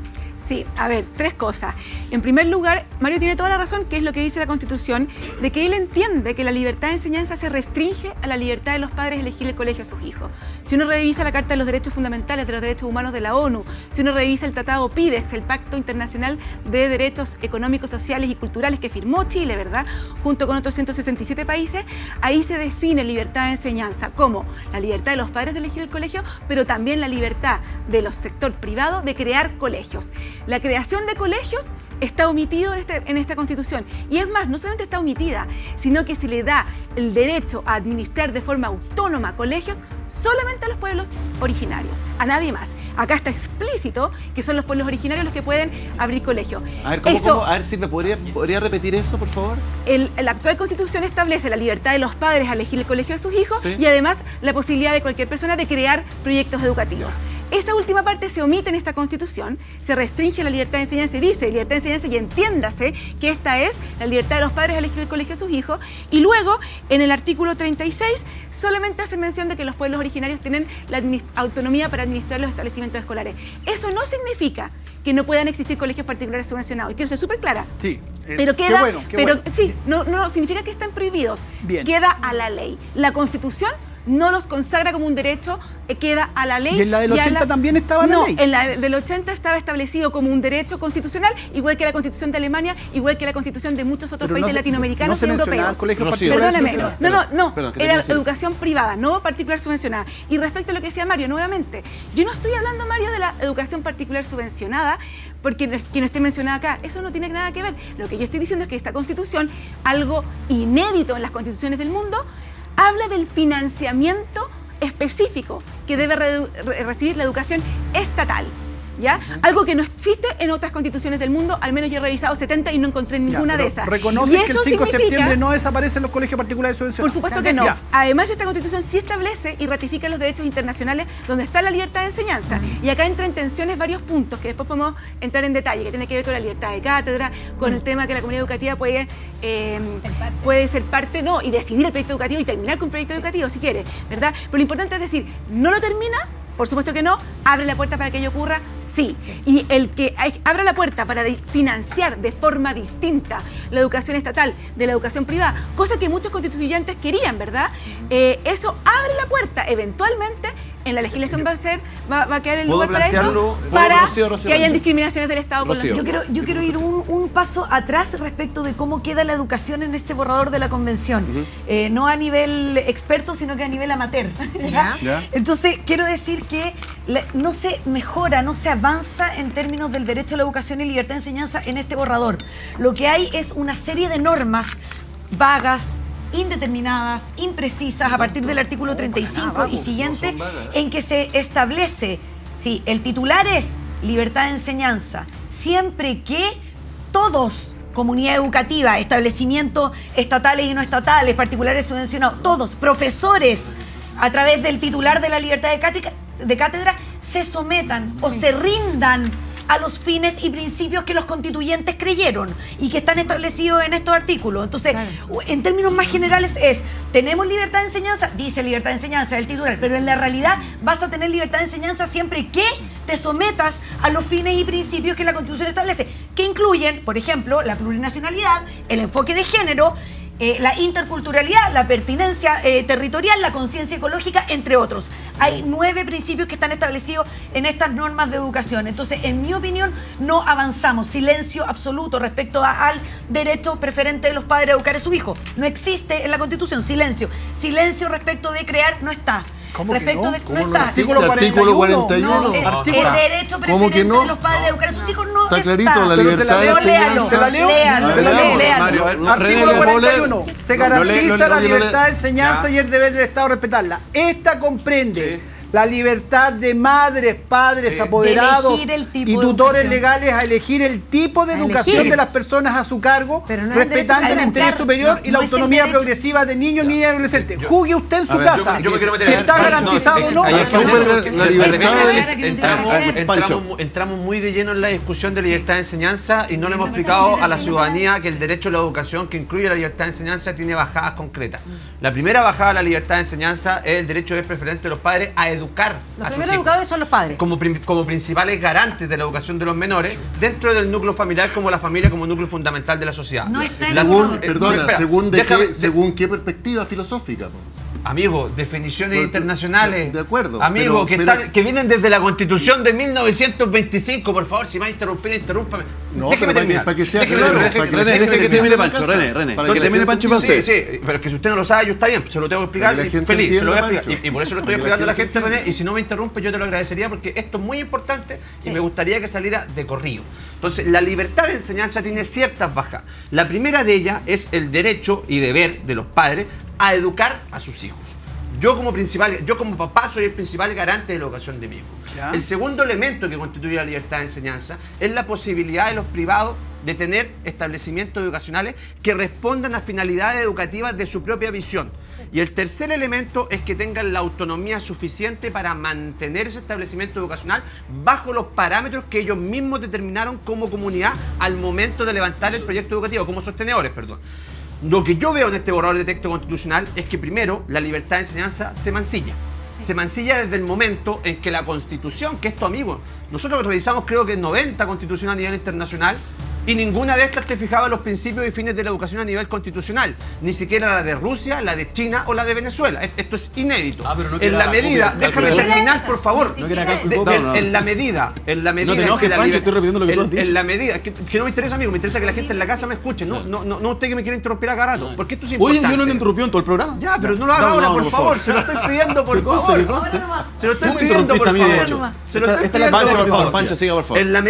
Sí, a ver, tres cosas. En primer lugar, Mario tiene toda la razón, que es lo que dice la Constitución, de que él entiende que la libertad de enseñanza se restringe a la libertad de los padres de elegir el colegio a sus hijos. Si uno revisa la Carta de los Derechos Fundamentales de los Derechos Humanos de la ONU, si uno revisa el Tratado PIDEX, el Pacto Internacional de Derechos Económicos, Sociales y Culturales que firmó Chile, ¿verdad? Junto con otros 167 países, ahí se define libertad de enseñanza como la libertad de los padres de elegir el colegio, pero también la libertad de los sector privado de crear colegios. La creación de colegios está omitido en, este- en esta constitución. Y es más, no solamente está omitida, sino que se le da el derecho a administrar de forma autónoma colegios solamente a los pueblos originarios, a nadie más. Acá está explícito que son los pueblos originarios los que pueden abrir colegios. A ver, ¿cómo, Eso- cómo? A ver, Silvia, ¿podría, ¿podría repetir eso, por favor? el- la actual constitución establece la libertad de los padres a elegir el colegio de sus hijos Sí. y además la posibilidad de cualquier persona de crear proyectos educativos. Esa última parte se omite en esta constitución, se restringe la libertad de enseñanza y dice libertad de enseñanza y entiéndase que esta es la libertad de los padres a elegir el colegio de sus hijos. Y luego, en el artículo 36, solamente hace mención de que los pueblos originarios tienen la autonomía para administrar los establecimientos escolares. Eso no significa que no puedan existir colegios particulares subvencionados. Y quiero ser súper clara. Sí. eh, Pero qué queda, bueno, qué pero bueno. sí, no, no significa que están prohibidos. Bien. Queda a la ley. La Constitución no los consagra como un derecho, eh, queda a la ley. ¿Y en la del a 80 también estaba la no, ley? en la del 80 estaba establecido como un derecho constitucional, igual que la Constitución de Alemania, igual que la Constitución de muchos otros Pero no países se- latinoamericanos no se y europeos. colegios Perdóname, no, no, no, Perdón, era educación privada, no particular subvencionada. Y respecto a lo que decía Mario, nuevamente, yo no estoy hablando, Mario, de la educación particular subvencionada, porque no, que no esté mencionada acá. Eso no tiene nada que ver. Lo que yo estoy diciendo es que esta constitución, algo inédito en las constituciones del mundo, habla del financiamiento específico que debe recibir la educación estatal. ¿Ya? Algo que no existe en otras constituciones del mundo, al menos yo he revisado 70 y no encontré ninguna de esas. Reconoce que el eso 5 de septiembre no desaparecen los colegios particulares por subvencionados. supuesto que no. Ya. Además, esta constitución sí establece y ratifica los derechos internacionales donde está la libertad de enseñanza. Y acá entran en tensiones varios puntos que después podemos entrar en detalle, que tiene que ver con la libertad de cátedra, con el tema que la comunidad educativa puede, eh, puede ser parte, no, y decidir el proyecto educativo y terminar con un proyecto educativo si quiere, ¿verdad? Pero lo importante es decir, no lo termina. Por supuesto que no, abre la puerta para que ello ocurra, sí. Y el que abra la puerta para financiar de forma distinta la educación estatal de la educación privada, cosa que muchos constituyentes querían, ¿verdad? Eh, eso abre la puerta eventualmente en la legislación va a ser va, va a quedar el ¿Puedo lugar para eso para Rocío, Rocío, que hayan discriminaciones del Estado los. Yo quiero, yo quiero ir un, un paso atrás respecto de cómo queda la educación en este borrador de la convención. Eh, no a nivel experto, sino que a nivel amateur. ¿ya? Ya. Entonces, quiero decir que la- no se mejora, no se avanza en términos del derecho a la educación y libertad de enseñanza en este borrador. Lo que hay es una serie de normas vagas, indeterminadas, imprecisas, a partir del artículo 35 y siguiente, en que se establece, sí, el titular es libertad de enseñanza, siempre que todos, comunidad educativa, establecimientos estatales y no estatales, particulares subvencionados, todos, profesores, a través del titular de la libertad de cátedra, de cátedra se sometan o se rindan a los fines y principios que los constituyentes creyeron y que están establecidos en estos artículos. Entonces, en términos más generales es, tenemos libertad de enseñanza, dice libertad de enseñanza el titular, pero en la realidad vas a tener libertad de enseñanza siempre que te sometas a los fines y principios que la Constitución establece, que incluyen, por ejemplo, la plurinacionalidad, el enfoque de género, eh, la interculturalidad, la pertinencia eh, territorial, la conciencia ecológica, entre otros. Hay nueve principios que están establecidos en estas normas de educación. Entonces, en mi opinión, no avanzamos. Silencio absoluto respecto al derecho preferente de los padres a educar a su hijo. No existe en la Constitución. Silencio. Silencio respecto de crear no está. ¿Cómo que respecto no? de ¿Cómo no está. Artículo Artículo 41. No, el, Artículo- el derecho ¿Cómo preferente que no? de los padres a educar a sus hijos no Está está. clarito, la libertad de enseñanza. Artículo le puedo leer. 41. Se garantiza la libertad de enseñanza y el deber del Estado respetarla. Esta comprende la libertad de madres, padres, De apoderados y de tutores legales a elegir el tipo de A educación elegir. de las personas a su cargo, no es el respetando el interés superior no, y la autonomía progresiva de niños, niñas y adolescentes. Juzgue usted en su ver, casa. yo me quiero meter si está garantizado no, o no. de- entramos, muy de lleno en la discusión de libertad de enseñanza y no le hemos explicado a la ciudadanía que el derecho a la educación que incluye la libertad de enseñanza tiene bajadas concretas. La primera bajada a la libertad de enseñanza es el derecho es preferente de los padres a educar Los a sus primeros hijos educadores son los padres. como, como principales garantes de la educación de los menores dentro del núcleo familiar como la familia como núcleo fundamental de la sociedad. No está en La- Según, eh, perdona, espera, según, de déjame- qué, según qué perspectiva filosófica. Amigo, definiciones internacionales. de acuerdo, Amigo, pero- que, pero- están- que vienen desde la constitución de 1925. Por favor, si me va a interrumpir, interrúmpame. No, Déjeme pero para que- terminar. para que sea Déjeme claro, para que- Déjeme que termine Pancho, René, René. Para que la gente sí, entienda. Sí, pero es que si usted no lo sabe, yo está bien, se lo tengo que explicar. Para feliz, se lo voy a explicar. Pancho. Y, y por eso lo estoy Para explicando a la gente, gente René. Y si no me interrumpe, yo te lo agradecería porque esto es muy importante y me gustaría que saliera de corrido. Entonces, la libertad de enseñanza tiene ciertas bajas. La primera de ellas es el derecho y deber de los padres a educar a sus hijos. Yo como principal, yo como papá soy el principal garante de la educación de mi hijo. Ya. El segundo elemento que constituye la libertad de enseñanza es la posibilidad de los privados de tener establecimientos educacionales que respondan a finalidades educativas de su propia visión. Y el tercer elemento es que tengan la autonomía suficiente para mantener ese establecimiento educacional bajo los parámetros que ellos mismos determinaron como comunidad al momento de levantar el proyecto educativo, como sostenedores, perdón. Lo que yo veo en este borrador de texto constitucional es que primero la libertad de enseñanza se mancilla. Se mancilla desde el momento en que la constitución, que esto amigo, nosotros revisamos creo que 90 constituciones a nivel internacional y ninguna de estas te fijaba los principios y fines de la educación a nivel constitucional. Ni siquiera la de Rusia, la de China o la de Venezuela. Es- Esto es inédito. Ah, pero no en la medida, déjame terminar por favor. No De- no, no. En la medida, en la medida te enojes, que la Pancho, estoy repitiendo lo que tú en- has dicho. En la medida, que, que no me interesa, amigo, me interesa que la gente en la casa me escuche. No, no, no, no usted que me quiere interrumpir a cada rato. Porque esto es Oye, importante. yo no me interrumpió en todo el programa. Ya, pero no lo haga No, ahora, no, por, por favor. favor. Se lo estoy pidiendo, por favor. Se lo estoy Tú pidiendo, por favor. Se lo estoy pidiendo, Pancho, por favor. Pancho, siga, por favor. En la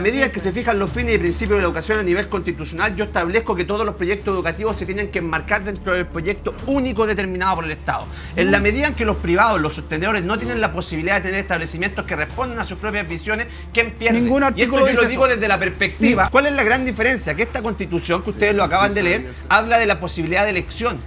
medida en que se Se fijan los fines y principios de la educación a nivel constitucional, yo establezco que todos los proyectos educativos se tienen que enmarcar dentro del proyecto único determinado por el Estado. En la medida en que los privados, los sostenedores, no tienen la posibilidad de tener establecimientos que respondan a sus propias visiones, ¿quién pierde? Ningún y artículo esto yo lo digo eso. desde la perspectiva. ¿Cuál es la gran diferencia? Que esta constitución que ustedes lo acaban de leer habla de la posibilidad de elección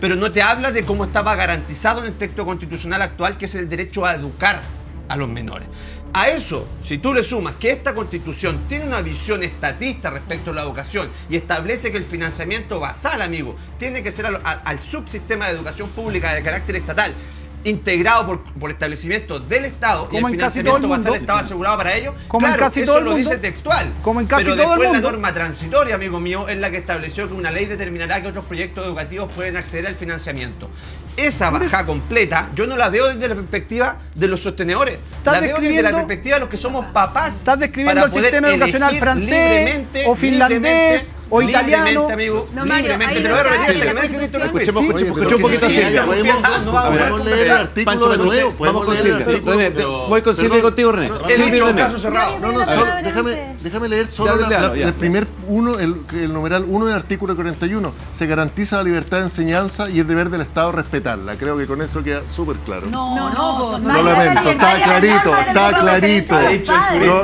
pero no te habla de cómo estaba garantizado en el texto constitucional actual, que es el derecho a educar a los menores. A eso, si tú le sumas que esta constitución tiene una visión estatista respecto a la educación y establece que el financiamiento basal, amigo, tiene que ser al, al- al subsistema de educación pública de carácter estatal, integrado por, por establecimientos del Estado y Como el en casi todo financiamiento el basal mundo. estaba asegurado para ellos. Como en casi eso todo el lo mundo. dice textual. Como en casi pero todo el después mundo. la norma transitoria, amigo mío, es la que estableció que una ley determinará que otros proyectos educativos pueden acceder al financiamiento. Esa baja completa, yo no la veo desde la perspectiva de los sostenedores. La veo desde la perspectiva de los que somos papás. Estás describiendo el sistema educacional francés, o finlandés, o italiano. amigo, No, Mario, libremente. no. Escuchemos, escuchemos, un poquito Podemos- leer el artículo Pancho, de nuevo. Vamos con leer el Silvia. Voy con Silvia y contigo, René. No, no, déjame, leer solo el primer uno, el, el numeral 1 del artículo 41. Se garantiza la libertad de enseñanza y es deber del Estado respetarla. Creo que con eso queda súper claro. No, no, no. Lo lamento, está clarito, está clarito. El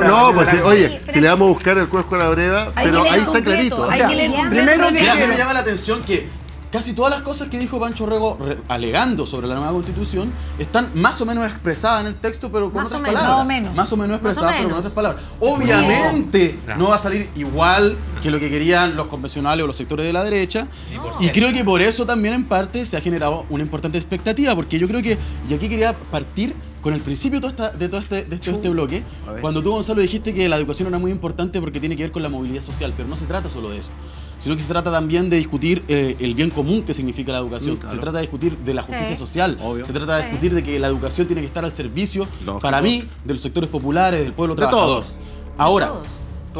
No, pues oye, si le vamos a buscar el cuesco a la breva, pero ahí está clarito. Sea, primero Mira, dijeron- me llama la atención que casi todas las cosas que dijo Pancho Rego re- alegando sobre la nueva constitución están más o menos expresadas en el texto, pero con Más otras o menos. palabras. Más o menos. Más o menos expresadas, pero con otras palabras. Obviamente no. va a salir igual que lo que querían los convencionales o los sectores de la derecha. Y creo que por eso también en parte se ha generado una importante expectativa, porque yo creo que, y aquí quería partir con el principio de todo, esta- de todo este, de todo este bloque, cuando tú, Gonzalo, dijiste que la educación era muy importante porque tiene que ver con la movilidad social, pero no se trata solo de eso, sino que se trata también de discutir eh, el bien común que significa la educación, Mm, claro. se trata de discutir de la justicia Sí. social, Obvio. se trata de Sí. discutir de que la educación tiene que estar al servicio, Lógico. para mí, de los sectores populares, del pueblo De trabajador. todos. Ahora, todos.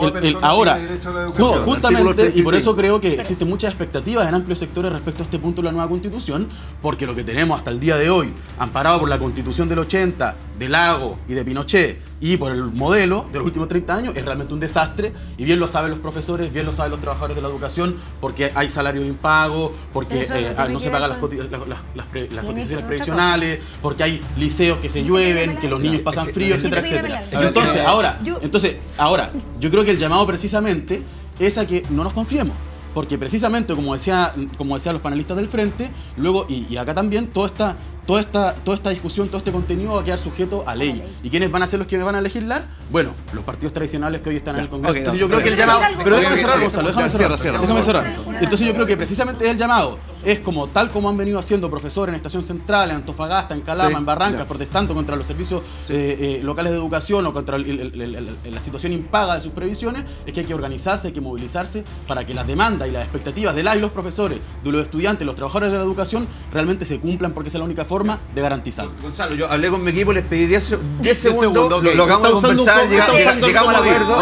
El- el- ahora, artículo justamente, y por 35. eso creo que existen muchas expectativas en amplios sectores respecto a este punto de la nueva constitución, porque lo que tenemos hasta el día de hoy, amparado por la constitución del 80, de Lago y de Pinochet, y por el modelo de los últimos 30 años, es realmente un desastre, y bien lo saben los profesores, bien lo saben los trabajadores de la educación, porque hay salario impago, porque eh, ah, no se pagan las, con- las- las- las pre- las Tiene cotizaciones previsionales, porque hay liceos que se llueven, que los niños pasan frío, etcétera, etcétera. Entonces, ahora, entonces, ahora, yo creo que el llamado precisamente es a que no nos confiemos. Porque precisamente, como decía, como decían los panelistas del frente, luego, y, y acá también, toda esta, toda, esta, toda esta discusión, todo este contenido va a quedar sujeto a ley. ¿Y quiénes van a ser los que van a legislar? Bueno, los partidos tradicionales que hoy están en el Congreso. Entonces no. yo creo que el Pero llamado... déjame Pero cerrar, déjame cerrar, Gonzalo, déjame cerrar. Déjame cerrar. Entonces yo creo que precisamente es el llamado. Es como tal como han venido haciendo profesores en Estación Central, en Antofagasta, en Calama, Sí, en Barrancas, ya. protestando contra los servicios eh, eh, locales de educación o contra el- el- el- el- la situación impaga de sus previsiones, es que hay que organizarse, hay que movilizarse para que las demandas y las expectativas de las y los profesores, de los estudiantes, los trabajadores de la educación, realmente se cumplan porque esa es la única forma de garantizarlo. Gonzalo, yo hablé con mi equipo, les pedí 10 se- 10 segundos, segundos, ok. lo, lo acabamos de conversar, llegamos al acuerdo.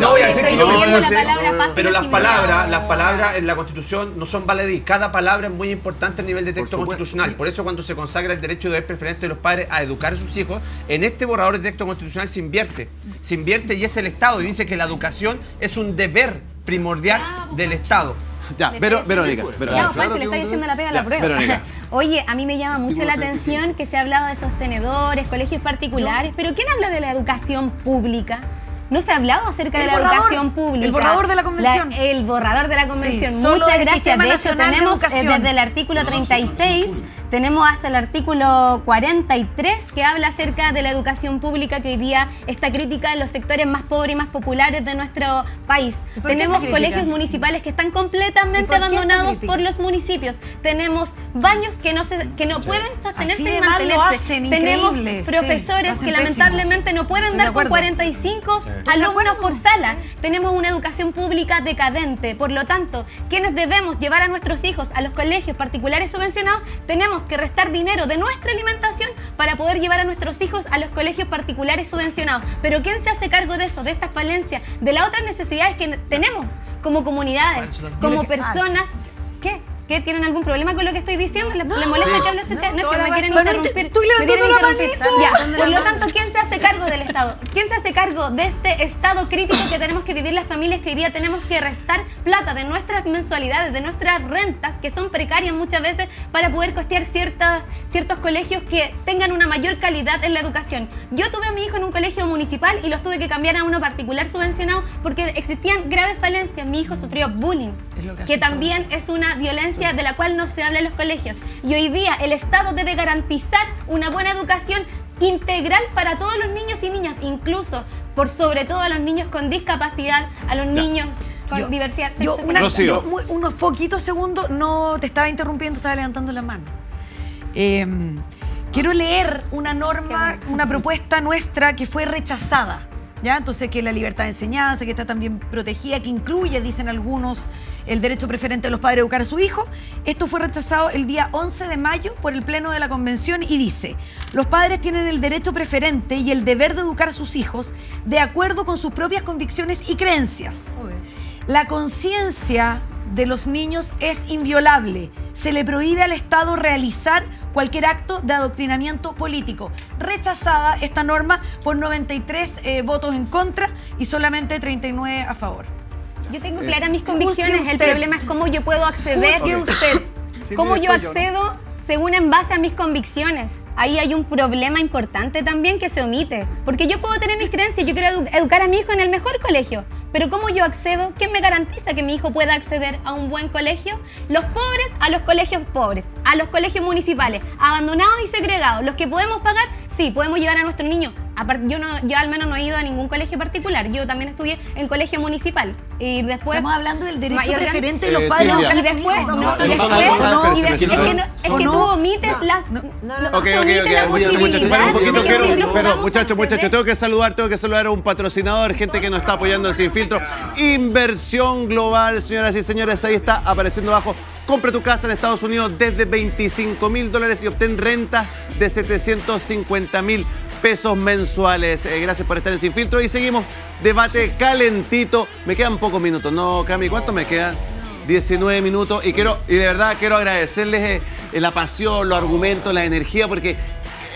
No, voy a decir que yo pero las palabras, nada. las palabras en la Constitución no son y cada palabra es muy importante a nivel de texto constitucional. Por eso cuando se consagra el derecho de deber preferente de los padres a educar a sus hijos, en este borrador de texto constitucional se invierte. Se invierte y es el Estado y dice que la educación es un deber primordial del Estado. Ya, Vero- Verónica. pues. Ya, Verónica. Pancho, le está diciendo la pega a Ya, la prueba. Verónica. Oye, a mí me llama mucho la atención que se ha hablado de sostenedores, colegios particulares, pero ¿quién habla de la educación pública? No se ha hablado acerca El de la borrador, educación pública. el borrador de la convención. La- el borrador de la convención. Sí, Muchas gracias. De hecho, de tenemos eh, desde el artículo 36, tenemos hasta el artículo 43 que habla acerca de la educación pública que hoy día está crítica en los sectores más pobres y más populares de nuestro país. ¿Y por qué Tenemos colegios municipales que están ¿Y completamente por qué está abandonados por los municipios. Tenemos baños que no se, que no pueden sostenerse y de mal lo mantenerse. hacen, Tenemos sí, profesores que pésimos. lamentablemente no pueden Estoy dar con acuerdo. 45 alumnos por sala. Tenemos una educación pública decadente. Por lo tanto, quienes debemos llevar a nuestros hijos a los colegios particulares subvencionados, tenemos que restar dinero de nuestra alimentación para poder llevar a nuestros hijos a los colegios particulares subvencionados. Pero ¿quién se hace cargo de eso, de estas falencias, de las otras necesidades que tenemos como comunidades, como personas? ¿Qué? ¿Qué? ¿Tienen algún problema con lo que estoy diciendo? ¿Les, les molesta que hable acerca? No, es que me quieren interrumpir. estoy levantando la. Ya, por lo tanto, ¿quién se hace cargo del Estado? ¿Quién se hace cargo de este estado crítico que tenemos que vivir las familias que hoy día tenemos que restar plata de nuestras mensualidades, de nuestras rentas, que son precarias muchas veces, para poder costear ciertas, ciertos colegios que tengan una mayor calidad en la educación? Yo tuve a mi hijo en un colegio municipal y los tuve que cambiar a uno particular subvencionado porque existían graves falencias. Mi hijo sufrió bullying, que también es una violencia de la cual no se habla en los colegios. Y hoy día el Estado debe garantizar una buena educación integral para todos los niños y niñas, incluso por sobre todo a los niños con discapacidad, a los niños con Yo- diversidad Yo, sexoafectiva. una- yo muy- unos poquitos segundos, no te estaba interrumpiendo, estaba levantando la mano. Eh, quiero leer una norma, una propuesta nuestra que fue rechazada. ¿Ya? Entonces, que la libertad de enseñanza, que está también protegida, que incluye, dicen algunos, el derecho preferente de los padres a educar a su hijo. Esto fue rechazado el día 11 de mayo por el Pleno de la Convención y dice, los padres tienen el derecho preferente y el deber de educar a sus hijos de acuerdo con sus propias convicciones y creencias. La conciencia de los niños es inviolable. Se le prohíbe al Estado realizar cualquier acto de adoctrinamiento político. Rechazada esta norma por 93 eh, votos en contra y solamente 39 a favor. Yo tengo Eh, claras mis convicciones, el problema es cómo yo puedo acceder. Juzgue usted. ¿Cómo yo, accedo según en base a mis convicciones? Ahí hay un problema importante también que se omite. Porque yo puedo tener mis creencias, yo quiero edu- educar a mi hijo en el mejor colegio. Pero ¿cómo yo accedo? ¿Quién me garantiza que mi hijo pueda acceder a un buen colegio? Los pobres a los colegios pobres, a los colegios municipales, abandonados y segregados. Los que podemos pagar, sí, podemos llevar a nuestro niño. Yo, no, yo al menos no he ido a ningún colegio particular. Yo también estudié en colegio municipal. Y después... Estamos hablando del derecho preferente de los Eh, padres Y después, no, No, y no, después, no, no, no, y no, de- es que, no, no- es que no, tú no. La Muchachos, muchachos, un poquito. Quiero, nosotros pero muchachos, muchachos, tengo que saludar, tengo que saludar a un patrocinador, gente que nos está apoyando en Sin Filtro. Inversión global, señoras y señores, ahí está apareciendo abajo. Compre tu casa en Estados Unidos desde 25 mil dólares y obtén rentas de 750 mil pesos mensuales. Eh, gracias por estar en Sin Filtro y seguimos debate calentito. Me quedan pocos minutos, ¿no, Cami? ¿Cuánto me quedan? 19 minutos y quiero y de verdad quiero agradecerles eh, la pasión, los argumentos, la energía porque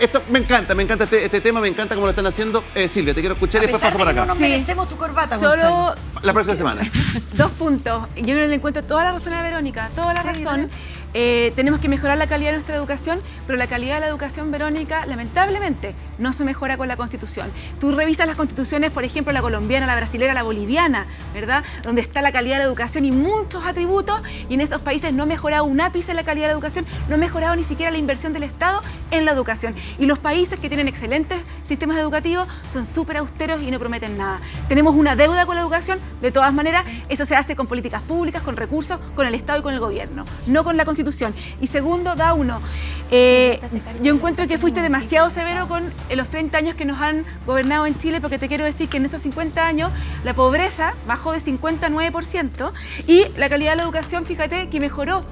esto me encanta, me encanta este, este tema, me encanta cómo lo están haciendo. Eh, Silvia, te quiero escuchar y después paso por acá. No merecemos tu corbata, Solo Gonzalo. La próxima semana. dos puntos. Yo creo que le encuentro toda la razón a Verónica, toda la razón. Eh, tenemos que mejorar la calidad de nuestra educación, pero la calidad de la educación, Verónica, lamentablemente, no se mejora con la Constitución. Tú revisas las constituciones, por ejemplo, la colombiana, la brasilera, la boliviana, ¿verdad? Donde está la calidad de la educación y muchos atributos, y en esos países no ha mejorado un ápice la calidad de la educación, no ha mejorado ni siquiera la inversión del Estado en la educación. Y los países que tienen excelentes sistemas educativos son súper austeros y no prometen nada. Tenemos una deuda con la educación, de todas maneras, eso se hace con políticas públicas, con recursos, con el Estado y con el gobierno, no con la Constitución. Y segundo, da uno. eh, yo encuentro que fuiste demasiado severo con eh, los 30 años que nos han gobernado en Chile, porque te quiero decir que en estos 50 años la pobreza bajó de 50 a 9% y la calidad de la educación, fíjate, que mejoró.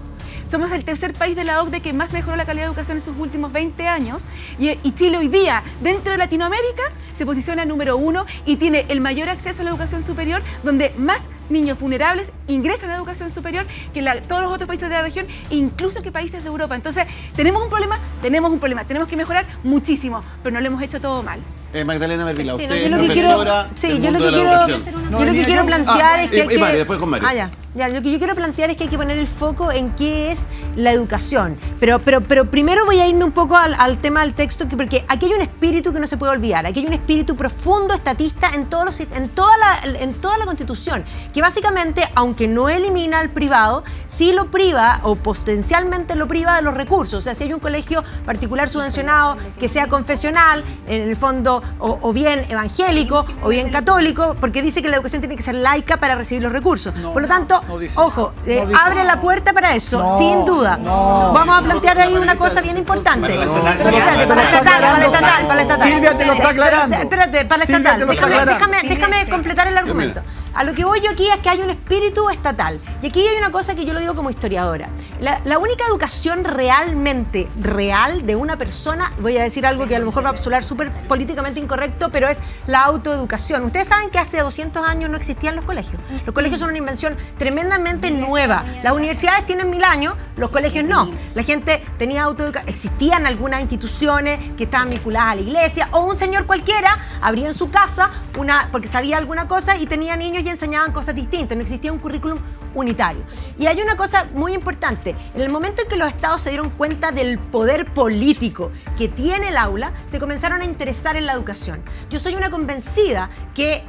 Somos el tercer país de la OCDE que más mejoró la calidad de educación en sus últimos 20 años y, y Chile hoy día, dentro de Latinoamérica, se posiciona número uno y tiene el mayor acceso a la educación superior, donde más niños vulnerables ingresan a la educación superior que todos los otros países de la región, incluso que países de Europa. Entonces, ¿tenemos un problema? Tenemos un problema. Tenemos que mejorar muchísimo, pero no lo hemos hecho todo mal. Eh, Magdalena Mervila, Sí, usted yo lo que profesora quiero, sí, del yo lo que de la quiero, educación. yo lo que quiero plantear Ah, es que y- hay y que- Mari, después con Mari. Ah, ya. Ya, lo que yo quiero plantear es que hay que poner el foco en qué es la educación. Pero, pero, pero primero voy a irme un poco al, al tema del texto, que, porque aquí hay un espíritu que no se puede olvidar. Aquí hay un espíritu profundo, estatista, en, todos los, en, toda la, en toda la Constitución, que básicamente, aunque no elimina al privado, sí lo priva o potencialmente lo priva de los recursos. O sea, si hay un colegio particular subvencionado que sea confesional, en el fondo, o, o bien evangélico, o bien católico, porque dice que la educación tiene que ser laica para recibir los recursos. Por lo tanto, no dice ojo, eh, No abre la puerta para eso, No, sin duda. no. Vamos a plantear ahí una cosa bien importante. Para Pero estatal. espérate, para está estatal, para estatal, para la estatal. Silvia te lo está aclarando. Espérate, para Silvia estatal. déjame completar el argumento. A lo que voy yo aquí es que hay un espíritu estatal. Y aquí hay una cosa que yo lo digo como historiadora. La, la única educación realmente real de una persona, voy a decir algo que a lo mejor va a sonar súper políticamente incorrecto, pero es la autoeducación. Ustedes saben que hace 200 años no existían los colegios. Los colegios son una invención tremendamente nueva. Las universidades tienen mil años, los colegios no. La gente tenía autoeducación. Existían algunas instituciones que estaban vinculadas a la iglesia o un señor cualquiera abría en su casa una porque sabía alguna cosa y tenía niños y enseñaban cosas distintas. No existía un currículum unitario. Y hay una cosa muy importante. En el momento en que los estados se dieron cuenta del poder político que tiene el aula, se comenzaron a interesar en la educación. Yo soy una convencida que,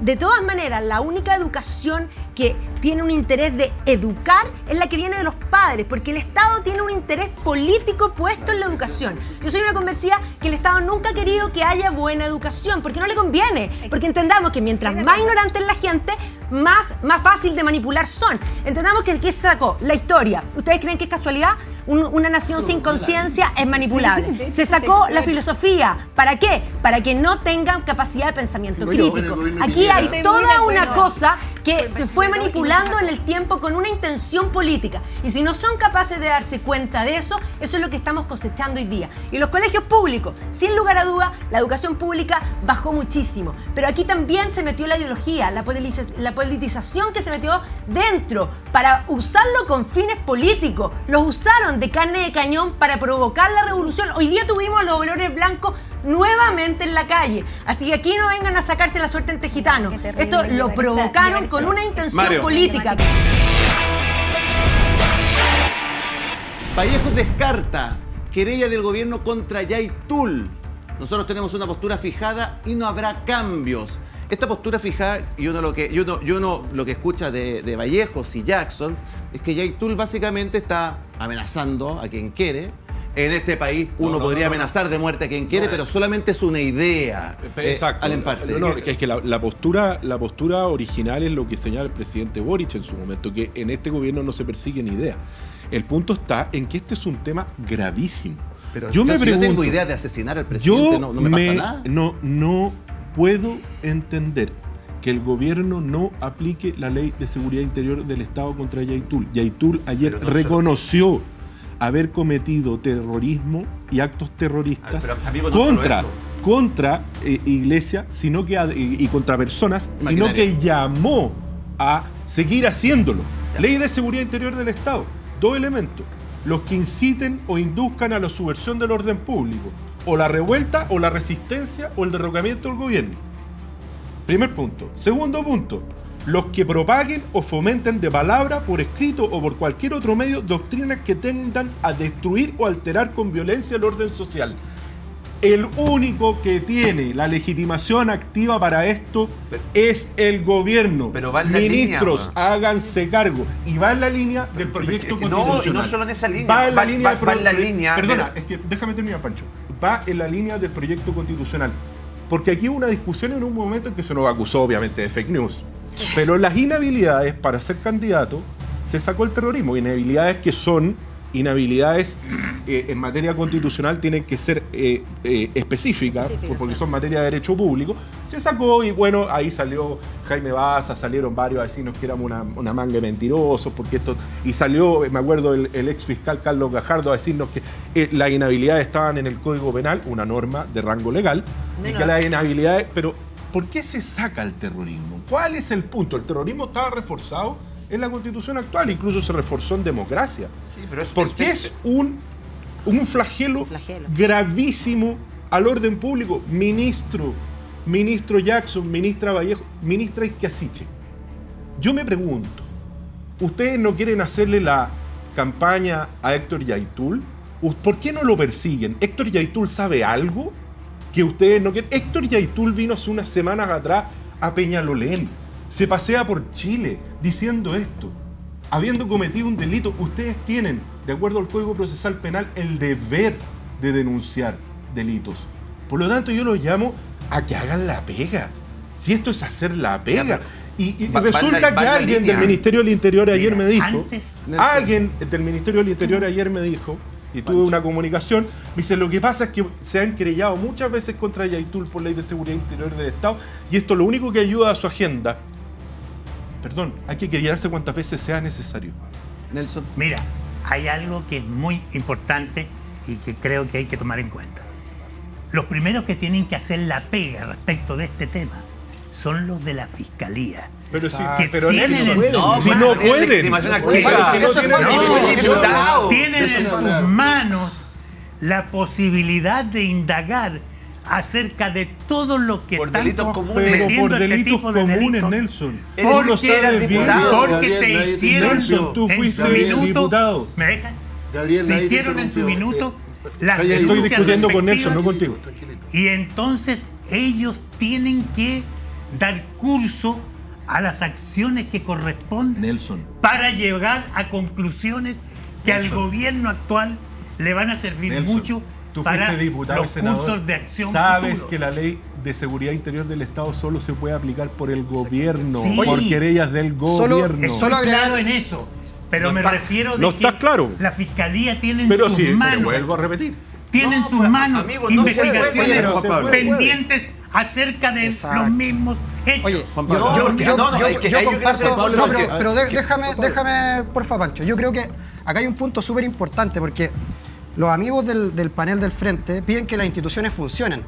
de todas maneras, la única educación que tiene un interés de educar es la que viene de los padres, porque el Estado tiene un interés político puesto en la educación. Yo soy una convencida que el Estado nunca ha querido que haya buena educación, porque no le conviene, porque entendamos que mientras más ignorante es la gente, más, más fácil de manipular son. Entendamos que ¿qué se sacó? La historia. ¿Ustedes creen que es casualidad? Un- una nación sin conciencia es manipulable. Se sacó la filosofía. ¿Para qué? Para que no tengan capacidad de pensamiento crítico. Aquí hay toda una cosa que se fue manipulando en el tiempo con una intención política. Y si no son capaces de darse cuenta de eso, eso es lo que estamos cosechando hoy día. Y los colegios públicos, sin lugar a duda, la educación pública bajó muchísimo. Pero aquí también se metió la ideología, la, la politización que se metió dentro para usarlo con fines políticos. Los usaron de carne de cañón para provocar la revolución. Hoy día tuvimos los valores blancos nuevamente en la calle. Así que aquí no vengan a sacarse la suerte entre gitanos. Esto lo provocaron con una intención Mario. política. Vallejo descarta querella del gobierno contra Yaitul. Nosotros tenemos una postura fijada y no habrá cambios. Esta postura fijada, y uno lo que, y uno, y uno lo que escucha de, de Vallejos y Jackson, es que Yaitul básicamente está amenazando a quien quiere. En este país uno No, no, podría no, amenazar de muerte a quien quiere, pero solamente es una idea. eh, Exacto. al empate. No, que es que la, la postura, la postura original es lo que señala el presidente Boric en su momento, que en este gobierno no se persigue ni idea. El punto está en que este es un tema gravísimo. Pero yo me si yo tengo idea de asesinar al presidente, yo no, no me, pasa nada. No, no puedo entender que el gobierno no aplique la ley de seguridad interior del Estado contra Yaitul. Yaitul ayer no reconoció haber cometido terrorismo y actos terroristas no contra contra eh, iglesia, sino que y, contra personas, sino que llamó a seguir haciéndolo. Ley de seguridad interior del Estado. Dos elementos. Los que inciten o induzcan a la subversión del orden público. O la revuelta, o la resistencia, o el derrocamiento del gobierno. Primer punto. Segundo punto. Los que propaguen o fomenten de palabra, por escrito o por cualquier otro medio doctrinas que tendan a destruir o alterar con violencia el orden social. El único que tiene la legitimación activa para esto es el gobierno. Pero va en la Ministros, línea, háganse cargo. Y va en la línea del proyecto no, constitucional. y no solo en esa línea, Va en la va- línea va- va en la línea Perdona, de- es que déjame terminar, Pancho. Va en la línea del proyecto constitucional. Porque aquí hubo una discusión en un momento en que se nos acusó, obviamente, de fake news. Pero las inhabilidades para ser candidato se sacó el terrorismo. Inhabilidades que son inhabilidades eh, en materia constitucional tienen que ser eh, eh, específicas, Específicas, porque son materia de derecho público. Se sacó y bueno, ahí salió Jaime Baza, salieron varios a decirnos que éramos una, una manga de mentirosos, porque esto. Y salió, me acuerdo, el, el ex fiscal Carlos Gajardo a decirnos que las inhabilidades estaban en el Código Penal, una norma de rango legal, y que las inhabilidades. Pero, ¿por qué se saca el terrorismo? ¿Cuál es el punto? El terrorismo estaba reforzado en la constitución actual, incluso se reforzó en democracia. pero es- porque es- es un, un flagelo, flagelo. gravísimo al orden público. Ministro, ministro Jackson, ministra Vallejo, ministra Isquiasiche. Yo me pregunto, ¿ustedes no quieren hacerle la campaña a Héctor Yaitul? ¿U- ¿Por qué no lo persiguen? ¿Héctor Yaitul sabe algo que ustedes no quieren? Héctor Yaitul vino hace unas semanas atrás a Peñalolén. Se pasea por Chile diciendo esto. Habiendo cometido un delito, ustedes tienen, de acuerdo al Código Procesal Penal, el deber de denunciar delitos. Por lo tanto, yo los llamo a que hagan la pega. Si esto es hacer la pega. Y, resulta la- que alguien línea. del Ministerio del Interior ayer me dijo, antes- alguien del Ministerio del Interior ayer me dijo, y tuve una comunicación, me dice, lo que pasa es que se han querellado muchas veces contra Yaitul por ley de seguridad interior del Estado, y esto lo único que ayuda a su agenda Perdón, hay que querellarse cuantas veces sea necesario. Nelson. Mira, hay algo que es muy importante y que creo que hay que tomar en cuenta. Los primeros que tienen que hacer la pega respecto de este tema son los de la fiscalía. Pero si- que pero tienen no, si no pueden. Si no eso tienen en sus manos la posibilidad de indagar acerca de todo lo que Por están delitos co- comunes. Pero metiendo por este delitos tipo de comunes, delitos. Nelson. Porque, lo sabes bien. porque Gabriel, se nadie hicieron. Tú en fuiste su minuto, diputado. ¿me dejan? Gabriel, se hicieron en su minuto las Calla, estoy denuncias discutiendo con Nelson, no contigo. Y entonces ellos tienen que dar curso a las acciones que corresponden Nelson. para llegar a conclusiones que al gobierno actual le van a servir Nelson, mucho Tú para fuiste diputado y los senador. cursos de acción Sabes futuros. que la ley de seguridad interior del Estado solo se puede aplicar por el gobierno, Sí. por querellas del gobierno. Estoy claro en eso. Pero No me está- refiero de no que está claro. la fiscalía tiene en Pero sus sí, se manos. vuelvo a repetir. Tiene en No, sus pues, manos amigo, no se puede. investigaciones pero, Pablo. pendientes acerca de los mismos hechos. Oye, Juan yo, Pablo. que comparto. No, pero, pero de- que- déjame, Pablo. déjame, porfa, Pancho. Yo creo que acá hay un punto súper importante porque los amigos del, panel del frente piden que las instituciones funcionen.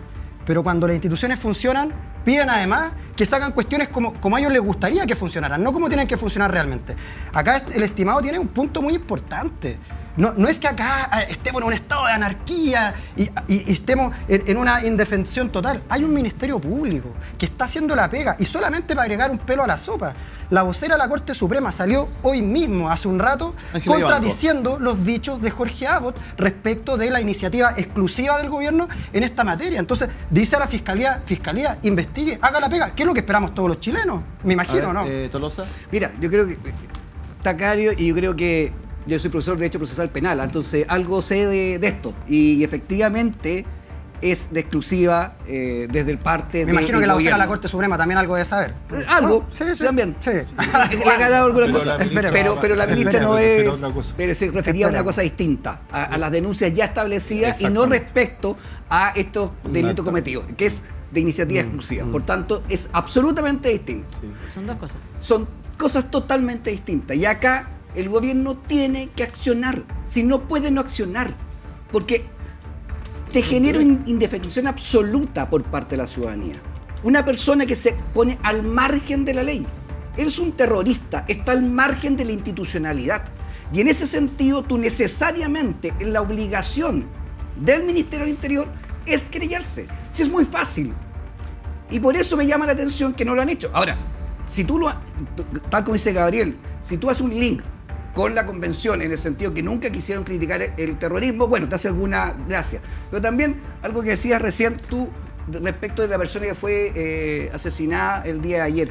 Pero cuando las instituciones funcionan, piden además que se hagan cuestiones como, como a ellos les gustaría que funcionaran, no como tienen que funcionar realmente. Acá el estimado tiene un punto muy importante. No, no es que acá eh, estemos en un estado de anarquía y, y- y estemos en, en una indefensión total. Hay un ministerio público que está haciendo la pega y solamente para agregar un pelo a la sopa. La vocera de la Corte Suprema salió hoy mismo, hace un rato, contradiciendo los dichos de Jorge Abbott respecto de la iniciativa exclusiva del gobierno en esta materia. Entonces, dice a la Fiscalía, Fiscalía, investigue, haga la pega. ¿Qué es lo que esperamos todos los chilenos? Me imagino, ¿no? eh, Tolosa. Mira, yo creo que está claro y yo creo que yo soy profesor de Derecho Procesal Penal, entonces algo sé de, de esto y efectivamente es de exclusiva eh, desde el parte Me de- imagino del que la de la. Corte Suprema también algo debe saber. Eh, Algo, Sí, sí. también. Sí. Le ha ganado alguna Pero cosa. la ministra Pero, la ministra no es. Pero se refería a una cosa distinta, a, a las denuncias ya establecidas y no respecto a estos delitos cometidos, que es de iniciativa exclusiva. Por tanto, es absolutamente distinto. Son dos cosas. Son cosas totalmente distintas. Y acá el gobierno tiene que accionar. Si no puede no accionar. Porque te genera una indefensión absoluta por parte de la ciudadanía. Una persona que se pone al margen de la ley. Él es un terrorista, está al margen de la institucionalidad. Y en ese sentido, tú necesariamente, en la obligación del Ministerio del Interior es querellarse. Si es muy fácil. Y por eso me llama la atención que no lo han hecho. Ahora, si tú lo, tal como dice Gabriel, si tú haces un link con la convención en el sentido que nunca quisieron criticar el- terrorismo, bueno, te hace alguna gracia. Pero también algo que decías recién tú respecto de la persona que fue eh, asesinada el día de ayer.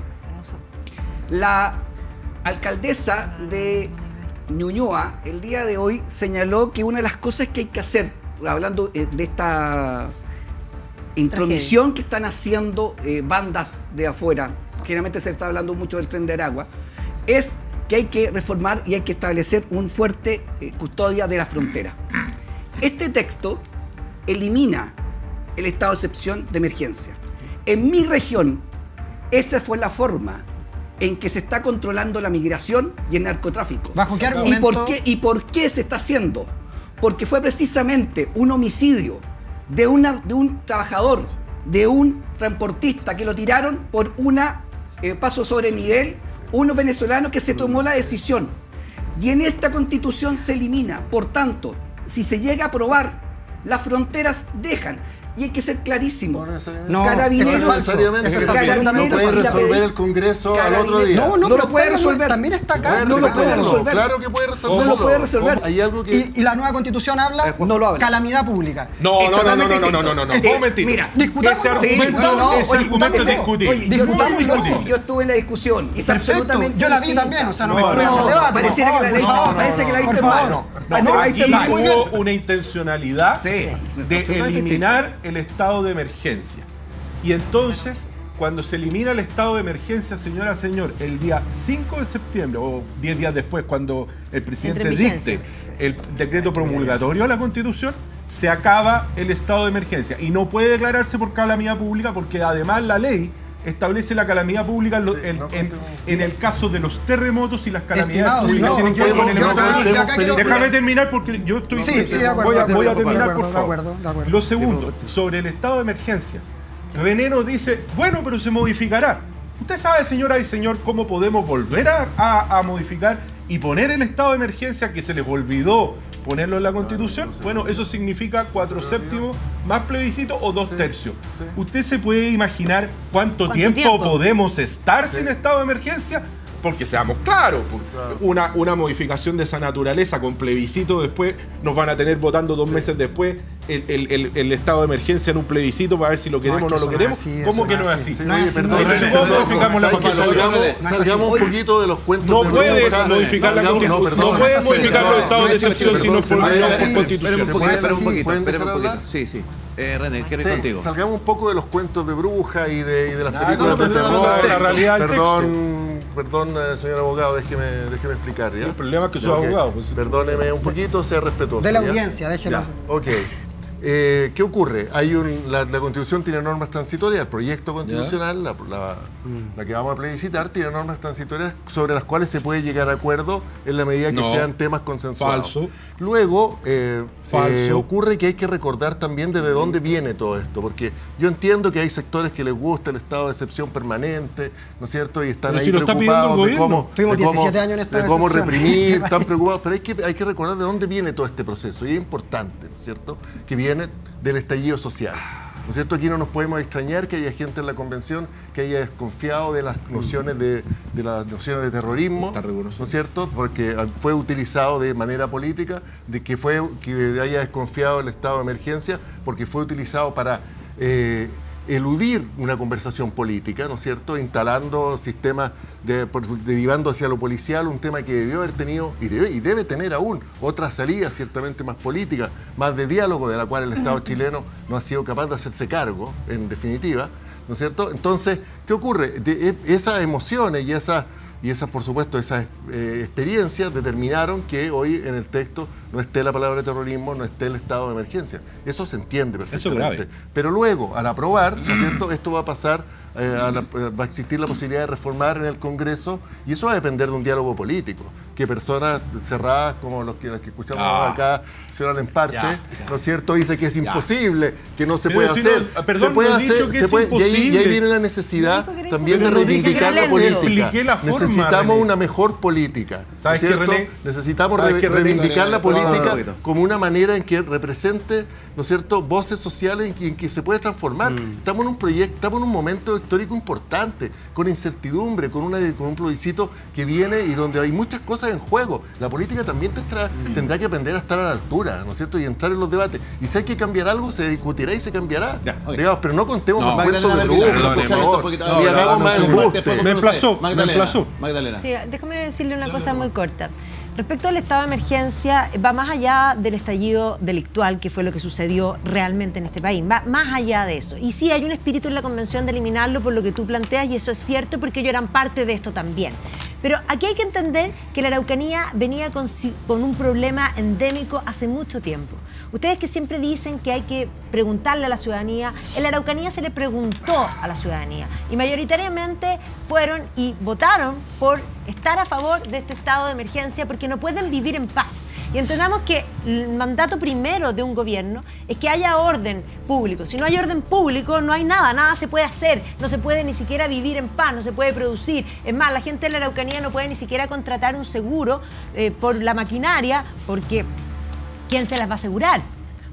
La alcaldesa de Ñuñoa el día de hoy señaló que una de las cosas que hay que hacer, hablando eh, de esta intromisión que están haciendo eh, bandas de afuera, generalmente se está hablando mucho del tren de Aragua, es que hay que reformar y hay que establecer un fuerte eh, custodia de la frontera. Este texto elimina el estado de excepción de emergencia. En mi región, esa fue la forma en que se está controlando la migración y el narcotráfico. ¿Bajo qué ¿Y argumento? por qué, ¿Y por qué se está haciendo? Porque fue precisamente un homicidio de, una, de un trabajador, de un transportista que lo tiraron por una eh, paso sobre nivel, unos venezolanos que se tomó la decisión. Y en esta constitución se elimina. Por tanto, si se llega a aprobar, las fronteras dejan. Y hay que ser clarísimo. No, Carabineros- no necesariamente. Eso es Carabineros no puede resolver el Congreso al otro día. No, no, No pero lo puede resolver. También está acá. No lo puede resolver. Claro que puede resolverlo. No lo puede resolver. Hay algo que... Y, y la nueva constitución habla no lo habla. calamidad pública. No, no, no, no, no, no, no, no, no. Un momentito. mira, discutamos. Ese argumento, no, no, ese oye, argumento es no, discutible. Oye, discutamos Muy y no, discutible. yo estuve en la discusión y es absolutamente yo la vi también, o sea, no, No, me ponemos no, debate. pareciera que la favor, parece que la favor. mal. No, Parece que la aquí leíste mal. hubo una intencionalidad de eliminar el estado de emergencia. Y entonces, cuando se elimina el estado de emergencia, señora, señor, el día 5 de septiembre o 10 días después, cuando el presidente dicte el decreto promulgatorio a la Constitución, se acaba el estado de emergencia y no puede declararse por calamidad pública porque además la ley establece la calamidad pública en, lo- en- en- en el caso de los terremotos y las calamidades Estimado, públicas no, tienen que ver con elementos acá quiero- Déjame terminar porque yo estoy Sí, sí, de acuerdo, voy a, de voy a acuerdo, terminar de por acuerdo, de favor. acuerdo, de acuerdo. Lo segundo, sobre el estado de emergencia. René nos dice, bueno, pero se modificará. ¿Usted sabe, señora y señor, cómo podemos volver a, a- a modificar y poner el estado de emergencia que se les olvidó ponerlo en la Constitución? Bueno, eso significa cuatro séptimos más plebiscito o dos tercios. ¿Usted se puede imaginar cuánto, ¿Cuánto tiempo, tiempo? podemos estar sin estado de emergencia? Porque seamos claros, una, una modificación de esa naturaleza con plebiscito después nos van a tener votando dos meses después el, el- el- el estado de emergencia en un plebiscito para ver si lo queremos o es no, lo queremos. así, ¿Cómo que no es así? así. Sí, oye, perdón, Oye, perdón, ¿cómo perdón, modificamos la ¿sabes que Constitución? salgamos, salgamos un poquito de los cuentos No de puedes modificar la Constitución. No puedes modificar los estados de excepción si no por- Constitución. Sí, sí. Eh, René, ¿qué Sí, contigo? Salgamos un poco de los cuentos de bruja y de, y de las películas no, de no, no, terror. no, no, la realidad perdón, perdón, eh, señor abogado, déjeme, déjeme explicar. ¿ya? El problema es que soy abogado, pues. Perdóneme un poquito, sea respetuoso. De la ¿ya? audiencia, déjelo. Ya, Ok. Eh, ¿Qué ocurre? Hay un, la, la Constitución tiene normas transitorias, el proyecto constitucional, la, la- Mm. la que vamos a plebiscitar, tiene normas transitorias sobre las cuales se puede llegar a acuerdo en la medida que No. sean temas consensuados. Falso. Luego, eh, Falso. eh, ocurre que hay que recordar también desde dónde viene todo esto, porque yo entiendo que hay sectores que les gusta el estado de excepción permanente, ¿no es cierto? Y están Pero ahí si está preocupados de cómo, Tuvimos de cómo- 17 años en estado de de cómo excepción. reprimir, están preocupados, pero hay que, hay que recordar de dónde viene todo este proceso, y es importante, ¿no es cierto? Que viene del estallido social. ¿No es cierto? Aquí no nos podemos extrañar que haya gente en la convención que haya desconfiado de las nociones de, de las nociones de terrorismo, ¿no es cierto? Porque fue utilizado de manera política, de que fue que haya desconfiado del estado de emergencia, porque fue utilizado para eh, eludir una conversación política, ¿no es cierto? Instalando sistemas de- derivando hacia lo policial, un tema que debió haber tenido y debe, y debe tener aún otra salida ciertamente más política, más de diálogo, de la cual el Estado chileno no ha sido capaz de hacerse cargo, en definitiva, ¿no es cierto? Entonces, ¿qué ocurre? De- e- esas emociones y esas, y esas, por supuesto, esas eh, experiencias determinaron que hoy en el texto no esté la palabra terrorismo, no esté el estado de emergencia. Eso se entiende perfectamente. Pero luego, al aprobar, ¿no es cierto? Esto va a pasar, eh, a la- va a existir la posibilidad de reformar en el Congreso y eso va a depender de un diálogo político. Que personas cerradas como los que, las que escuchamos Ah. acá, señor en parte, Ya, ¿no es cierto? Dice que es imposible, que no se Pero puede si no- hacer. perdón, se puede hacer, que se puede- y, ahí, y ahí imposible. viene la necesidad también de reivindicar la política. la forma, Necesitamos René. una mejor política. ¿no ¿Sabes qué, cierto? René? Necesitamos ¿Sabes re- qué, René? reivindicar la política como una manera en que represente, ¿no es cierto?, voces sociales en que, en que se puede transformar. Mm. Estamos en un proyecto, estamos en un momento histórico importante, con incertidumbre, con, una, con un plebiscito que viene y donde hay muchas cosas en juego. La política también tendrá, Mm. tendrá que aprender a estar a la altura, ¿no es cierto?, y entrar en los debates. Y si hay que cambiar algo, se discutirá y se cambiará. Digamos, pero no contemos No, con cuentos de Vergara, por favor, y hagamos más embuste. Me emplazó, me emplazó. Magdalena. Sí, déjame decirle una cosa muy corta. Respecto al estado de emergencia, va más allá del estallido delictual, que fue lo que sucedió realmente en este país, va más allá de eso. Y sí, hay un espíritu en la convención de eliminarlo por lo que tú planteas, y eso es cierto porque ellos eran parte de esto también. Pero aquí hay que entender que la Araucanía venía con, con un problema endémico hace mucho tiempo. Ustedes que siempre dicen que hay que preguntarle a la ciudadanía, en la Araucanía se le preguntó a la ciudadanía y mayoritariamente fueron y votaron por estar a favor de este estado de emergencia porque no pueden vivir en paz. Y entendamos que el mandato primero de un gobierno es que haya orden público. Si no hay orden público, no hay nada, nada se puede hacer, no se puede ni siquiera vivir en paz, no se puede producir. Es más, la gente de la Araucanía no puede ni siquiera contratar un seguro eh, por la maquinaria porque ¿quién se las va a asegurar?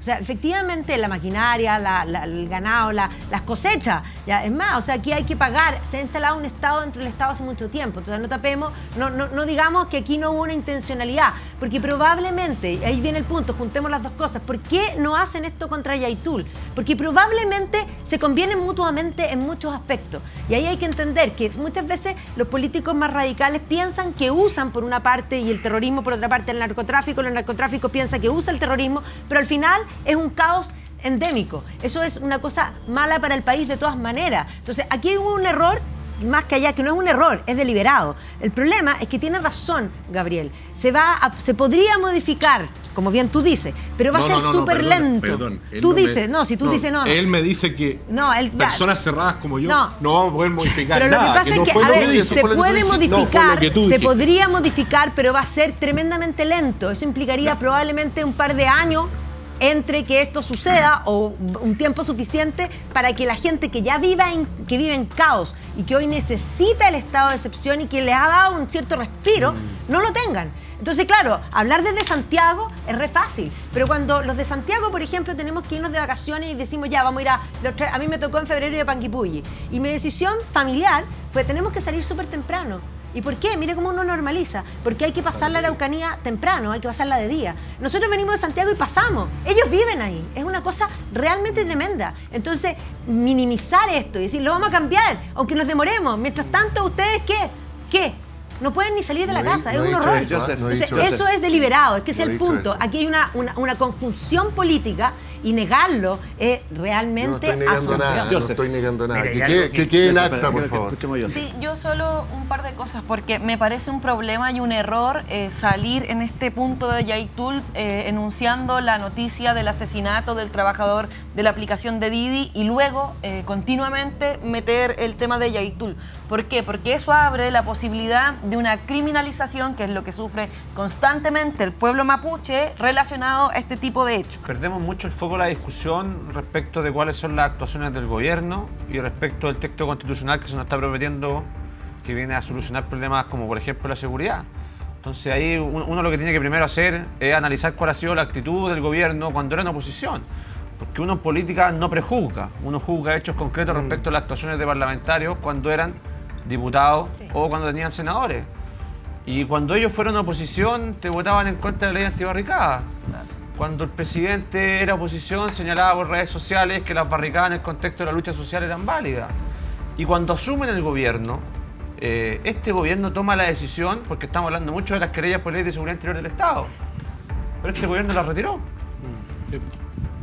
O sea, efectivamente la maquinaria, la- la- el ganado, la- las cosechas, ya, es más, o sea, aquí hay que pagar, se ha instalado un Estado dentro del Estado hace mucho tiempo, entonces no tapemos, no, no, no digamos que aquí no hubo una intencionalidad, porque probablemente, ahí viene el punto, juntemos las dos cosas, ¿por qué no hacen esto contra Yaitul? Porque probablemente se convienen mutuamente en muchos aspectos, y ahí hay que entender que muchas veces los políticos más radicales piensan que usan por una parte y el terrorismo por otra parte el narcotráfico, el narcotráfico piensa que usa el terrorismo, pero al final es un caos endémico. Eso es una cosa mala para el país de todas maneras. Entonces, aquí hubo un error más que allá, que no es un error, es deliberado. El problema es que tiene razón, Gabriel. Se, va a- se podría modificar, como bien tú dices, pero va No, a ser no, no, súper lento. perdón. Tú no me- dices, no, si tú dices no. no. Él me dice que No, él- personas cerradas como yo No. no, vamos a poder modificar Pero lo que nada. pasa es que, a ver, se puede modificar, se podría modificar, pero va a ser tremendamente lento. Eso implicaría probablemente un par de años entre que esto suceda o un tiempo suficiente para que la gente que ya viva en, que vive en caos y que hoy necesita el estado de excepción y que les ha dado un cierto respiro, no lo tengan. Entonces, claro, hablar desde Santiago es re fácil, pero cuando los de Santiago, por ejemplo, tenemos que irnos de vacaciones y decimos, ya, vamos a ir a... A mí me tocó en febrero de Panguipulli. Y mi decisión familiar fue, tenemos que salir súper temprano. ¿Y por qué? Mire cómo uno normaliza. Porque hay que pasar la Araucanía temprano, hay que pasarla de día. Nosotros venimos de Santiago y pasamos. Ellos viven ahí. Es una cosa realmente tremenda. Entonces, minimizar esto y decir, lo vamos a cambiar, aunque nos demoremos. Mientras tanto, ¿ustedes qué? ¿Qué? No pueden ni salir de la No he- casa, no es un horror. eso, ¿ah? No Entonces, eso es deliberado, es que es el punto. eso. Aquí hay una, una, una confusión política y negarlo es Yo no realmente estoy negando nada, no estoy negando nada. Mira, Que quede, que que- quede en acta, por favor. Sí, yo solo un par de cosas, porque me parece un problema y un error eh, salir en este punto de Yaitul eh, enunciando la noticia del asesinato del trabajador de la aplicación de Didi y luego eh, continuamente meter el tema de Yaitul. ¿Por qué? Porque eso abre la posibilidad de una criminalización, que es lo que sufre constantemente el pueblo mapuche relacionado a este tipo de hechos. Perdemos mucho el foco de la discusión respecto de cuáles son las actuaciones del gobierno y respecto del texto constitucional que se nos está prometiendo que viene a solucionar problemas como por ejemplo la seguridad. Entonces ahí un- uno lo que tiene que primero hacer es analizar cuál ha sido la actitud del gobierno cuando era en oposición. Porque uno en política no prejuzga, uno juzga hechos concretos respecto a las actuaciones de parlamentarios cuando eran diputados o cuando tenían senadores. Y cuando ellos fueron oposición, te votaban en contra de la ley antibarricada. Cuando el presidente era oposición, señalaba por redes sociales que las barricadas en el contexto de la lucha social eran válidas. Y cuando asumen el gobierno, eh, este gobierno toma la decisión, porque estamos hablando mucho de las querellas por ley de seguridad interior del Estado, pero este gobierno las retiró.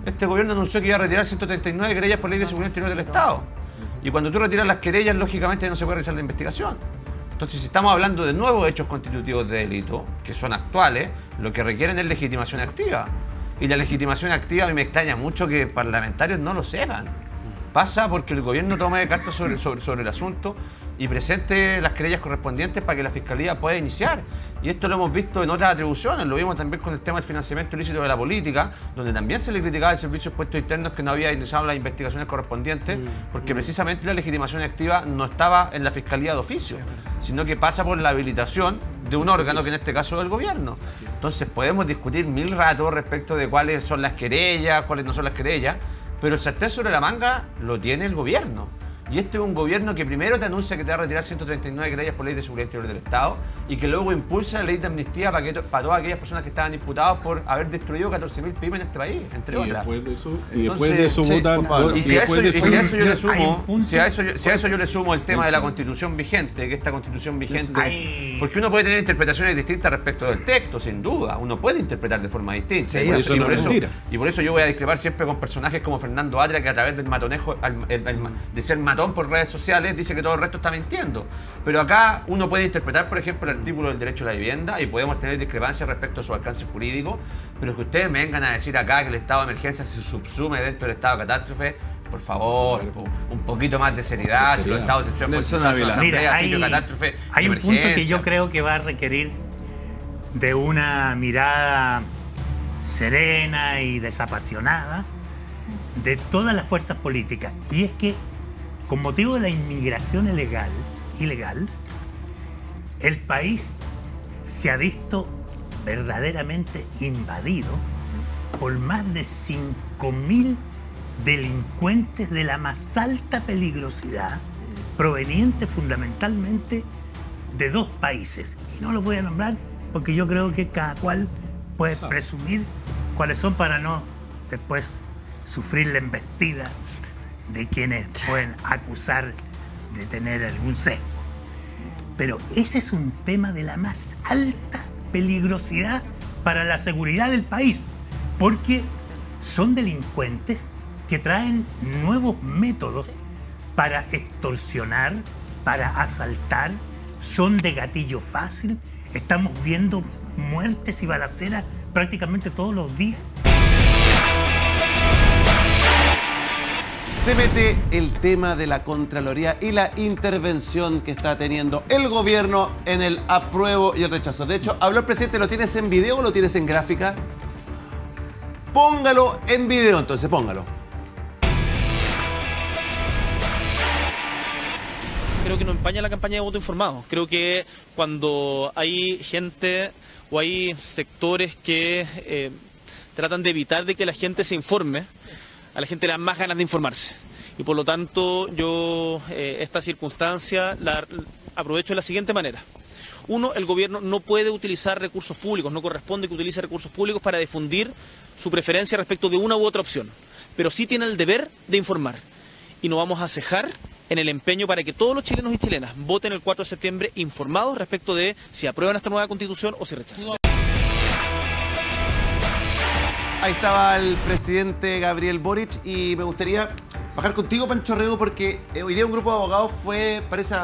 Este gobierno anunció que iba a retirar 139 querellas por ley de seguridad interior del Estado. Y cuando tú retiras las querellas, lógicamente no se puede realizar la investigación. Entonces, si estamos hablando de nuevos hechos constitutivos de delito, que son actuales, lo que requieren es legitimación activa. Y la legitimación activa, a mí me extraña mucho que parlamentarios no lo sepan. Pasa porque el gobierno tome cartas sobre, el asunto y presente las querellas correspondientes para que la fiscalía pueda iniciar. Y esto lo hemos visto en otras atribuciones, lo vimos también con el tema del financiamiento ilícito de la política, donde también se le criticaba al Servicio de Puestos Internos que no había iniciado las investigaciones correspondientes, porque precisamente la legitimación activa no estaba en la fiscalía de oficio, sino que pasa por la habilitación de un órgano, que en este caso es el gobierno. Entonces podemos discutir mil ratos respecto de cuáles son las querellas, cuáles no son las querellas, pero el sartén sobre la manga lo tiene el gobierno. Y este es un gobierno que primero te anuncia que te va a retirar 139 querellas por ley de seguridad interior del Estado y que luego impulsa la ley de amnistía para, que, para todas aquellas personas que estaban imputadas por haber destruido 14.000 pymes en este país, entre Y otras. después de eso- y después de eso sí, votan- y Y si a después eso, yo le sumo, si a eso yo, le sumo el tema de la constitución vigente, que esta constitución vigente, Ay. porque uno puede tener interpretaciones distintas respecto del texto, sin duda, uno puede interpretar de forma distinta. Sí, y, por eso eso, y no por es eso- mentira. y por eso yo voy a discrepar siempre con personajes como Fernando Atria, que a través del matonejo, al- el- el- de ser matón por redes sociales, dice que todo el resto está mintiendo. Pero acá uno puede interpretar, por ejemplo, el artículo del derecho a la vivienda y podemos tener discrepancias respecto a su alcance jurídico, pero que ustedes me vengan a decir acá que el estado de emergencia se subsume dentro del estado de catástrofe, por favor, un poquito más de seriedad, si los estados asamblea, Mira, sitio de hay, catástrofe, hay un punto que yo creo que va a requerir de una mirada serena y desapasionada de todas las fuerzas políticas. Y es que, con motivo de la inmigración ilegal, ilegal el país se ha visto verdaderamente invadido por más de 5.000 delincuentes de la más alta peligrosidad, provenientes fundamentalmente de dos países. Y no los voy a nombrar porque yo creo que cada cual puede presumir cuáles son para no después sufrir la embestida de quienes pueden acusar de tener algún sesgo. Pero ese es un tema de la más alta peligrosidad para la seguridad del país, porque son delincuentes que traen nuevos métodos para extorsionar, para asaltar son de gatillo fácil. Estamos viendo muertes y balaceras prácticamente todos los días. Se mete el tema de la Contraloría y la intervención que está teniendo el gobierno en el apruebo y el rechazo. De hecho, habló el presidente, ¿lo tienes en video o lo tienes en gráfica? Póngalo en video, entonces, póngalo. creo que no empaña la campaña de voto informado. Creo que cuando hay gente o hay sectores que eh, tratan de evitar de que la gente se informe, a la gente le dan más ganas de informarse. Y por lo tanto yo eh, esta circunstancia la aprovecho de la siguiente manera. Uno, el gobierno no puede utilizar recursos públicos, no corresponde que utilice recursos públicos para difundir su preferencia respecto de una u otra opción, pero sí tiene el deber de informar. Y no vamos a cejar en el empeño para que todos los chilenos y chilenas voten el 4 de septiembre informados respecto de si aprueban esta nueva constitución o si rechazan. Ahí estaba el presidente Gabriel Boric y me gustaría bajar contigo, Pancho Rego, porque eh, hoy día un grupo de abogados fue, parece,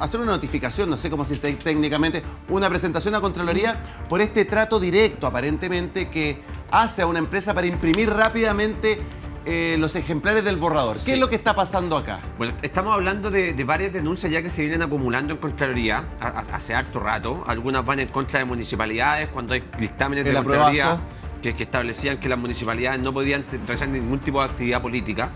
hacer una notificación, no sé cómo se dice técnicamente, una presentación a Contraloría por este trato directo, aparentemente, que hace a una empresa para imprimir rápidamente eh, los ejemplares del borrador. ¿Qué es lo que está pasando acá? Bueno, estamos hablando de, de varias denuncias ya que se vienen acumulando en Contraloría hace harto rato. Algunas van en contra de municipalidades cuando hay dictámenes de Contraloría aprobazo. Que, que establecían que las municipalidades no podían realizar ningún tipo de actividad política.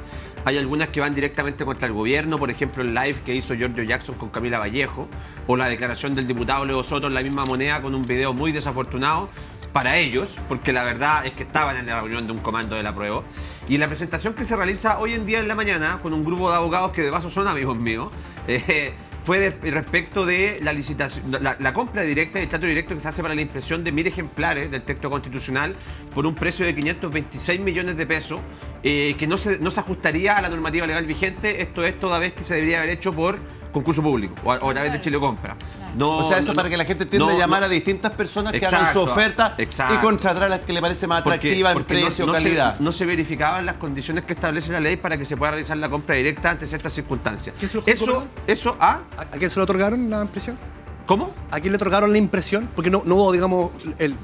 Hay algunas que van directamente contra el gobierno, por ejemplo el live que hizo Giorgio Jackson con Camila Vallejo, o la declaración del diputado Leo Soto en la misma moneda con un video muy desafortunado para ellos, porque la verdad es que estaban en la reunión de un comando de la prueba. Y la presentación que se realiza hoy en día en la mañana con un grupo de abogados que de paso son amigos míos, eh, fue de- respecto de la licitación, la, la compra directa y el trato directo que se hace para la impresión de mil ejemplares del texto constitucional por un precio de 526 millones de pesos, eh, que no se, no se ajustaría a la normativa legal vigente, esto es toda vez que se debería haber hecho por concurso público o a, o a través de Chile Compra. No, o sea, eso no- para que la gente entienda no- llamar no- a distintas personas que hagan su oferta exacto. y contratar a las que le parece más Porque- atractiva en porque precio, no se- calidad. no se verificaban las condiciones que establece la ley para que se pueda realizar la compra directa ante ciertas circunstancias. eso, eso, ¿ah? ¿A quién se lo otorgaron la impresión? ¿Cómo? ¿A quién le otorgaron la impresión? Porque no, no hubo, digamos, el,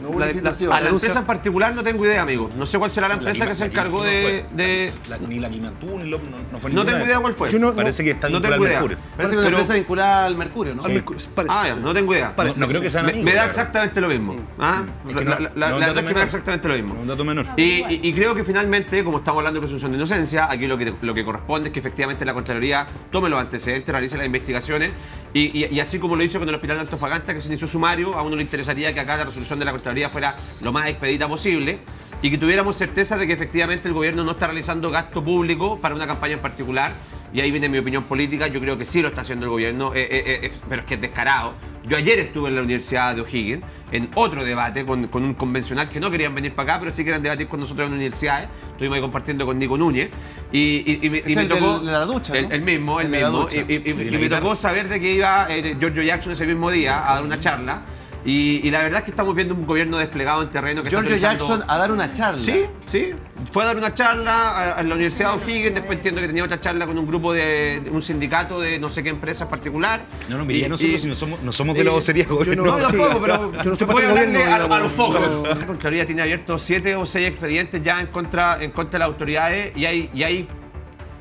a la empresa en particular no tengo idea, amigo. No sé cuál será la empresa que se encargó de... de- ni la Guimantú, ni lo, no, no fue No ninguna tengo de idea cuál fue. Yo no- Parece que está no vinculada al. Mercurio. Parece que es una empresa vinculada al Mercurio, ¿no? Al Mercurio, Ah, no tengo idea. Parece. No creo que sean me, amigos, me da la exactamente lo mismo. ¿ah? Es que La- la- la- la verdad es que me da exactamente lo mismo. Un dato menor. Y, y- y creo que finalmente, como estamos hablando de presunción de inocencia, aquí lo que, lo que corresponde es que efectivamente la Contraloría tome los antecedentes, realice las investigaciones y, así como lo hizo con el Hospital de Antofagasta, que se inició sumario, a uno le interesaría que acá la resolución de la Contraloría fuera lo más expedita posible y que tuviéramos certeza de que efectivamente el gobierno no está realizando gasto público para una campaña en particular. Y ahí viene mi opinión política, yo creo que sí lo está haciendo el gobierno, eh, eh, eh, pero es que es descarado. Yo ayer estuve en la Universidad de O'Higgins en otro debate con, con un convencional que no querían venir para acá, pero sí querían debatir con nosotros en universidades. Estuvimos ahí compartiendo con Nico Núñez. Y, y- y me- y me el tocó. de la ducha, ¿no? el, el mismo, el, El mismo. Y, me tocó saber de que iba eh, Giorgio Jackson ese mismo día a dar una charla. Y, y la verdad es que estamos viendo un gobierno desplegado en terreno que está Giorgio utilizando- Jackson a dar una charla. Sí, sí. Fue a dar una charla a, a la Universidad de O'Higgins, después entiendo que tenía otra charla con un grupo de, de un sindicato de no sé qué empresa en particular. No, no, mire, Y- nosotros y- si no somos, no somos de la vocería del gobierno. No, tampoco, pero Yo no soy voy a hablarle a, a los pero- La Contraloría tiene abiertos siete o seis expedientes ya en contra, en contra de las autoridades y hay, y hay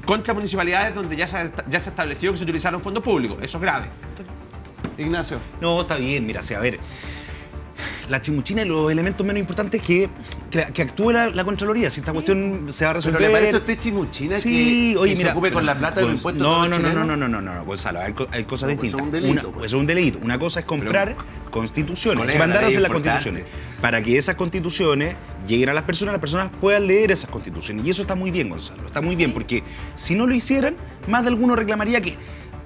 contra municipalidades donde ya se, ya se ha establecido que se utilizaron fondos públicos. Eso es grave. Ignacio. No, está bien, mira, sí, a ver. La chimuchina y los elementos menos importantes que, que, que actúe la, la Contraloría. Si esta cuestión se va a ¿Pero resolver. le parece a usted chimuchina Sí, que, oye, que mira, se ocupe con pero- la plata de los impuestos de no, no, no, no, no, no, no, no, Gonzalo, hay, co- hay cosas No, pues distintas. eso es un delito, Una- pues. eso es un delito. Una cosa es comprar constituciones, ¿Cuál hay que era la mandar a ley hacer las constituciones. Para que esas constituciones lleguen a las personas, las personas puedan leer esas constituciones. Y eso está muy bien, Gonzalo, está muy bien, porque si no lo hicieran, más de alguno reclamaría que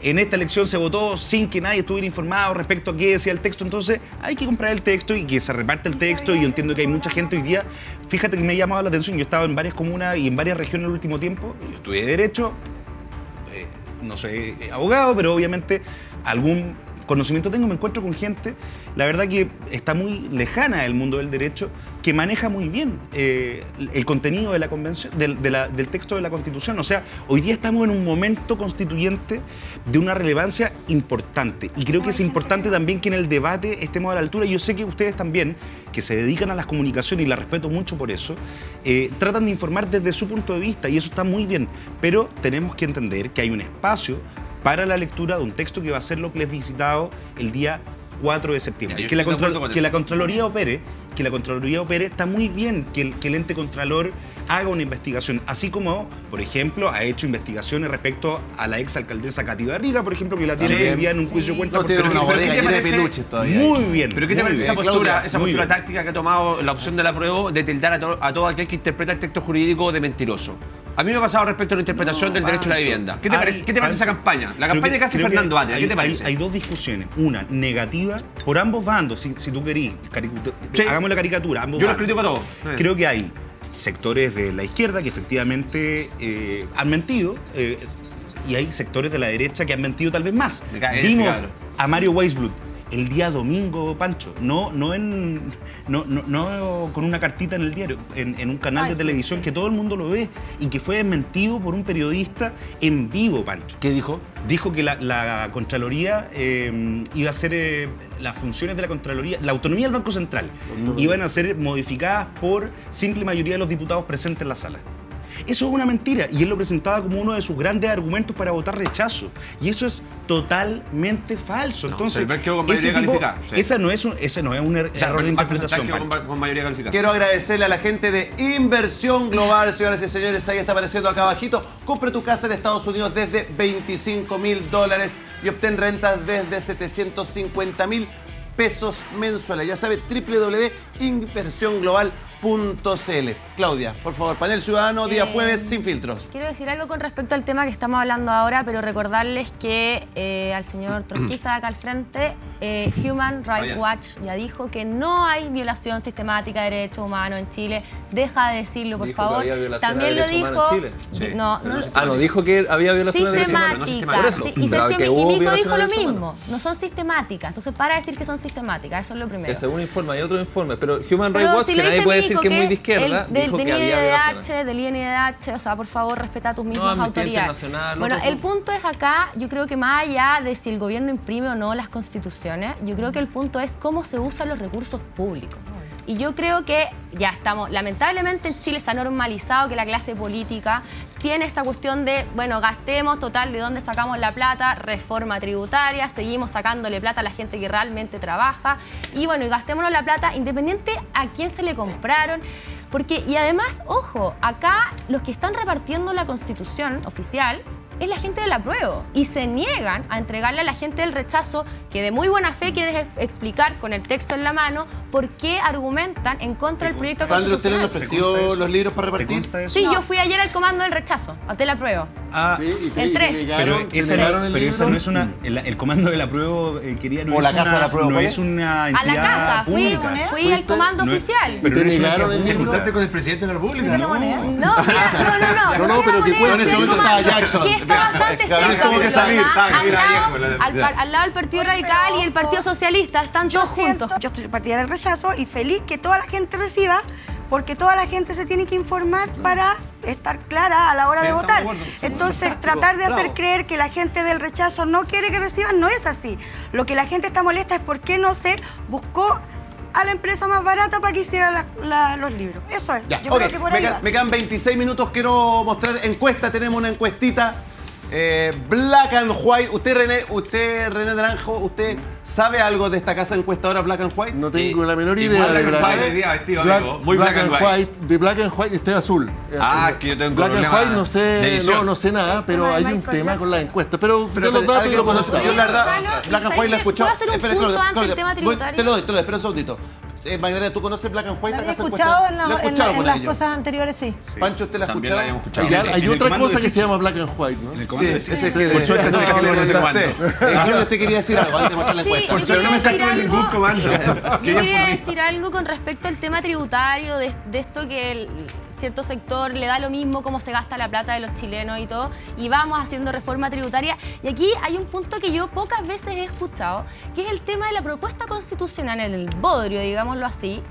en esta elección se votó sin que nadie estuviera informado respecto a qué decía el texto. Entonces hay que comprar el texto y que se reparte el texto. Y yo entiendo que hay mucha gente hoy día. Fíjate que me ha llamado la atención. Yo he estado en varias comunas y en varias regiones el último tiempo. Yo estudié Derecho, eh, no soy eh, abogado, pero obviamente algún conocimiento tengo, me encuentro con gente, la verdad que está muy lejana del mundo del derecho, que maneja muy bien eh, el contenido de la convención, del, texto de la Constitución. O sea, hoy día estamos en un momento constituyente de una relevancia importante. Y creo que es importante también que en el debate estemos a la altura. Yo sé que ustedes también, que se dedican a las comunicaciones y la respeto mucho por eso, eh, tratan de informar desde su punto de vista y eso está muy bien. Pero tenemos que entender que hay un espacio para la lectura de un texto que va a ser lo plebiscitado el día 4 de septiembre. Ya, que, la que la Contraloría opere, que la Contraloría opere, está muy bien que el, que el ente Contralor haga una investigación, así como, por ejemplo, ha hecho investigaciones respecto a la exalcaldesa Cati Barriga, por ejemplo, que la tiene hoy día en un juicio de cuenta No, tiene ser- una bodega ¿qué te llena de peluches todavía. Muy bien. Pero ¿qué te parece esa postura, esa postura táctica que ha tomado la opción de la prueba de tildar a, to- a todo aquel que interpreta el texto jurídico de mentiroso? A mí me ha pasado respecto a la interpretación del derecho a la vivienda. ¿Qué te hay- parece, ¿qué te parece esa campaña? La campaña que- que hace Fernando hay, ¿qué te parece? Hay, dos discusiones. Una negativa por ambos bandos, si, si tú querís. Sí. Hagamos la caricatura. Ambos Yo los bandos. critico a todos. Creo que hay sectores de la izquierda que efectivamente eh, han mentido. eh, y hay sectores de la derecha que han mentido tal vez más. Vimos a Mario Weisblut el día domingo, Pancho, no, no, en, no, no, no con una cartita en el diario, en, en un canal de Weisblut, televisión que todo el mundo lo ve y que fue desmentido por un periodista en vivo, Pancho. ¿Qué dijo? Dijo que la, la Contraloría eh, iba a ser, eh, las funciones de la Contraloría, la autonomía del Banco Central, iban a ser modificadas por simple mayoría de los diputados presentes en la sala. Eso es una mentira y él lo presentaba como uno de sus grandes argumentos para votar rechazo. Y eso es totalmente falso. Entonces, quedó con ese mayoría tipo- calificada, sí. esa no es un, ese no es un er- O sea, error de interpretación. con, con mayoría calificada. Quiero agradecerle a la gente de Inversión Global, señoras y señores. Ahí está apareciendo acá abajito. Compre tu casa en Estados Unidos desde 25 mil dólares y obtén rentas desde 750 mil pesos mensuales. Ya sabe, www.inversionglobal.cl. Claudia, por favor, panel ciudadano, día Eh, jueves, sin filtros. Quiero decir algo con respecto al tema que estamos hablando ahora, pero recordarles que eh, al señor trotskista de acá al frente, eh, Human Rights. Watch ya dijo que no hay violación sistemática de derechos humanos en Chile. Deja de decirlo, por favor. También lo dijo. No, no, Ah, no, dijo que había violación de derechos humanos. sistemática. Sí, y Sergio que Mi- hubo y Mico violación dijo lo mismo. No son sistemáticas. Entonces, para decir que son sistemáticas. Eso es lo primero. Que según informe, hay otro informe, pero Human Rights Watch, que nadie puede decir Que es muy de izquierda, el del, dijo del que había. INDH, del INDH, o sea, por favor, respeta tus mismas Amnistía autoridades. Bueno, otro- el punto es acá, yo creo que más allá de si el gobierno imprime o no las constituciones, yo creo que el punto es cómo se usan los recursos públicos. Y yo creo que ya estamos, lamentablemente en Chile se ha normalizado que la clase política tiene esta cuestión de, bueno, gastemos total de dónde sacamos la plata, reforma tributaria, seguimos sacándole plata a la gente que realmente trabaja y bueno, y gastémonos la plata independiente a quién se le compraron. Porque, y además, ojo, acá los que están repartiendo la constitución oficial es la gente del apruebo y se niegan a entregarle a la gente del rechazo que de muy buena fe quieren ex- explicar con el texto en la mano por qué argumentan en contra del proyecto Sandra, ¿usted le ofreció los libros para repartir? Sí, yo fui ayer al comando del rechazo, del apruebo. Ah, Entré. pero esa, no, pero esa no es una. El, el comando de la prueba eh, quería no O es la casa una, de la prueba, no ¿cuál es una A la casa, fui, al comando No es- oficial. pero no es entidad ¿Te pública. juntaste con el presidente de la República? No, mira, no, no, no. No, no, pero que en ese el momento estaba Jackson. Bastante cerca. que salir. al, lado, del Partido Radical y el Partido Socialista, están todos juntos. Yo estoy partidaria del rechazo y feliz que toda la gente reciba, porque toda la gente se tiene que informar para estar clara a la hora de votar. Entonces, tratar de hacer creer que la gente del rechazo no quiere que reciban no es así. Lo que la gente está molesta es por qué no se buscó a la empresa más barata para que hiciera la- la- los libros. Eso es. Ya, Yo ok. creo que por me, ahí quedan- va. me quedan 26 minutos. Quiero mostrar encuesta. Tenemos una encuestita. Eh, Black and White. Usted, René, usted, René Naranjo, ¿usted sabe algo de esta casa encuestadora Black and White? No tengo la menor Igual idea de le Black, sabe. Black- Black and White. De Black and White, este es azul. Ah, que yo tengo Black and White no de sé, no, no sé nada, pero hay un tema con la encuesta. Pero, Pero, de los datos ¿alguien lo conozco. Yo la verdad, Black and ¿sabes White la he escuchado. ¿Puedo hacer un Espera? Te lo doy, te lo doy, espera un segundito. Eh, Magdalena, ¿tú conoces Black and White? La casa escuchado en, la- ¿La he en- escuchado en las ellos? cosas anteriores, sí. Pancho, ¿usted la ha escuchado? Hay, hay otra cosa que se llama Black and White, ¿no? Sí, ese es el Por suerte, no, Claudia, usted quería decir algo antes de mostrar la Sí, encuesta. yo quería decir algo- comando. Yo quería decir algo con respecto al tema tributario, de, esto que cierto sector le da lo mismo cómo se gasta la plata de los chilenos y todo, y vamos haciendo reforma tributaria. Y aquí hay un punto que yo pocas veces he escuchado, que es el tema de la propuesta constitucional en el bodrio, digámoslo así.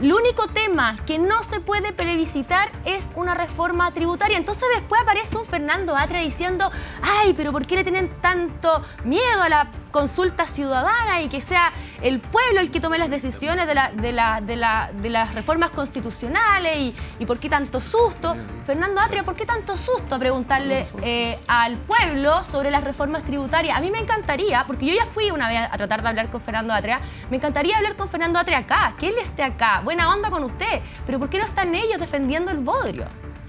El único tema que no se puede plebiscitar es una reforma tributaria. Entonces después aparece un Fernando Atria diciendo, ay, pero ¿por qué le tienen tanto miedo a la consulta ciudadana y que sea el pueblo el que tome las decisiones de, la- de la- de la- de las reformas constitucionales y, y por qué tanto susto? Fernando Atria, ¿por qué tanto susto a preguntarle eh, al pueblo sobre las reformas tributarias? A mí me encantaría, porque yo ya fui una vez a tratar de hablar con Fernando Atria, me encantaría hablar con Fernando Atria acá, que él esté acá, buena onda con usted, pero ¿por qué no están ellos defendiendo el bodrio?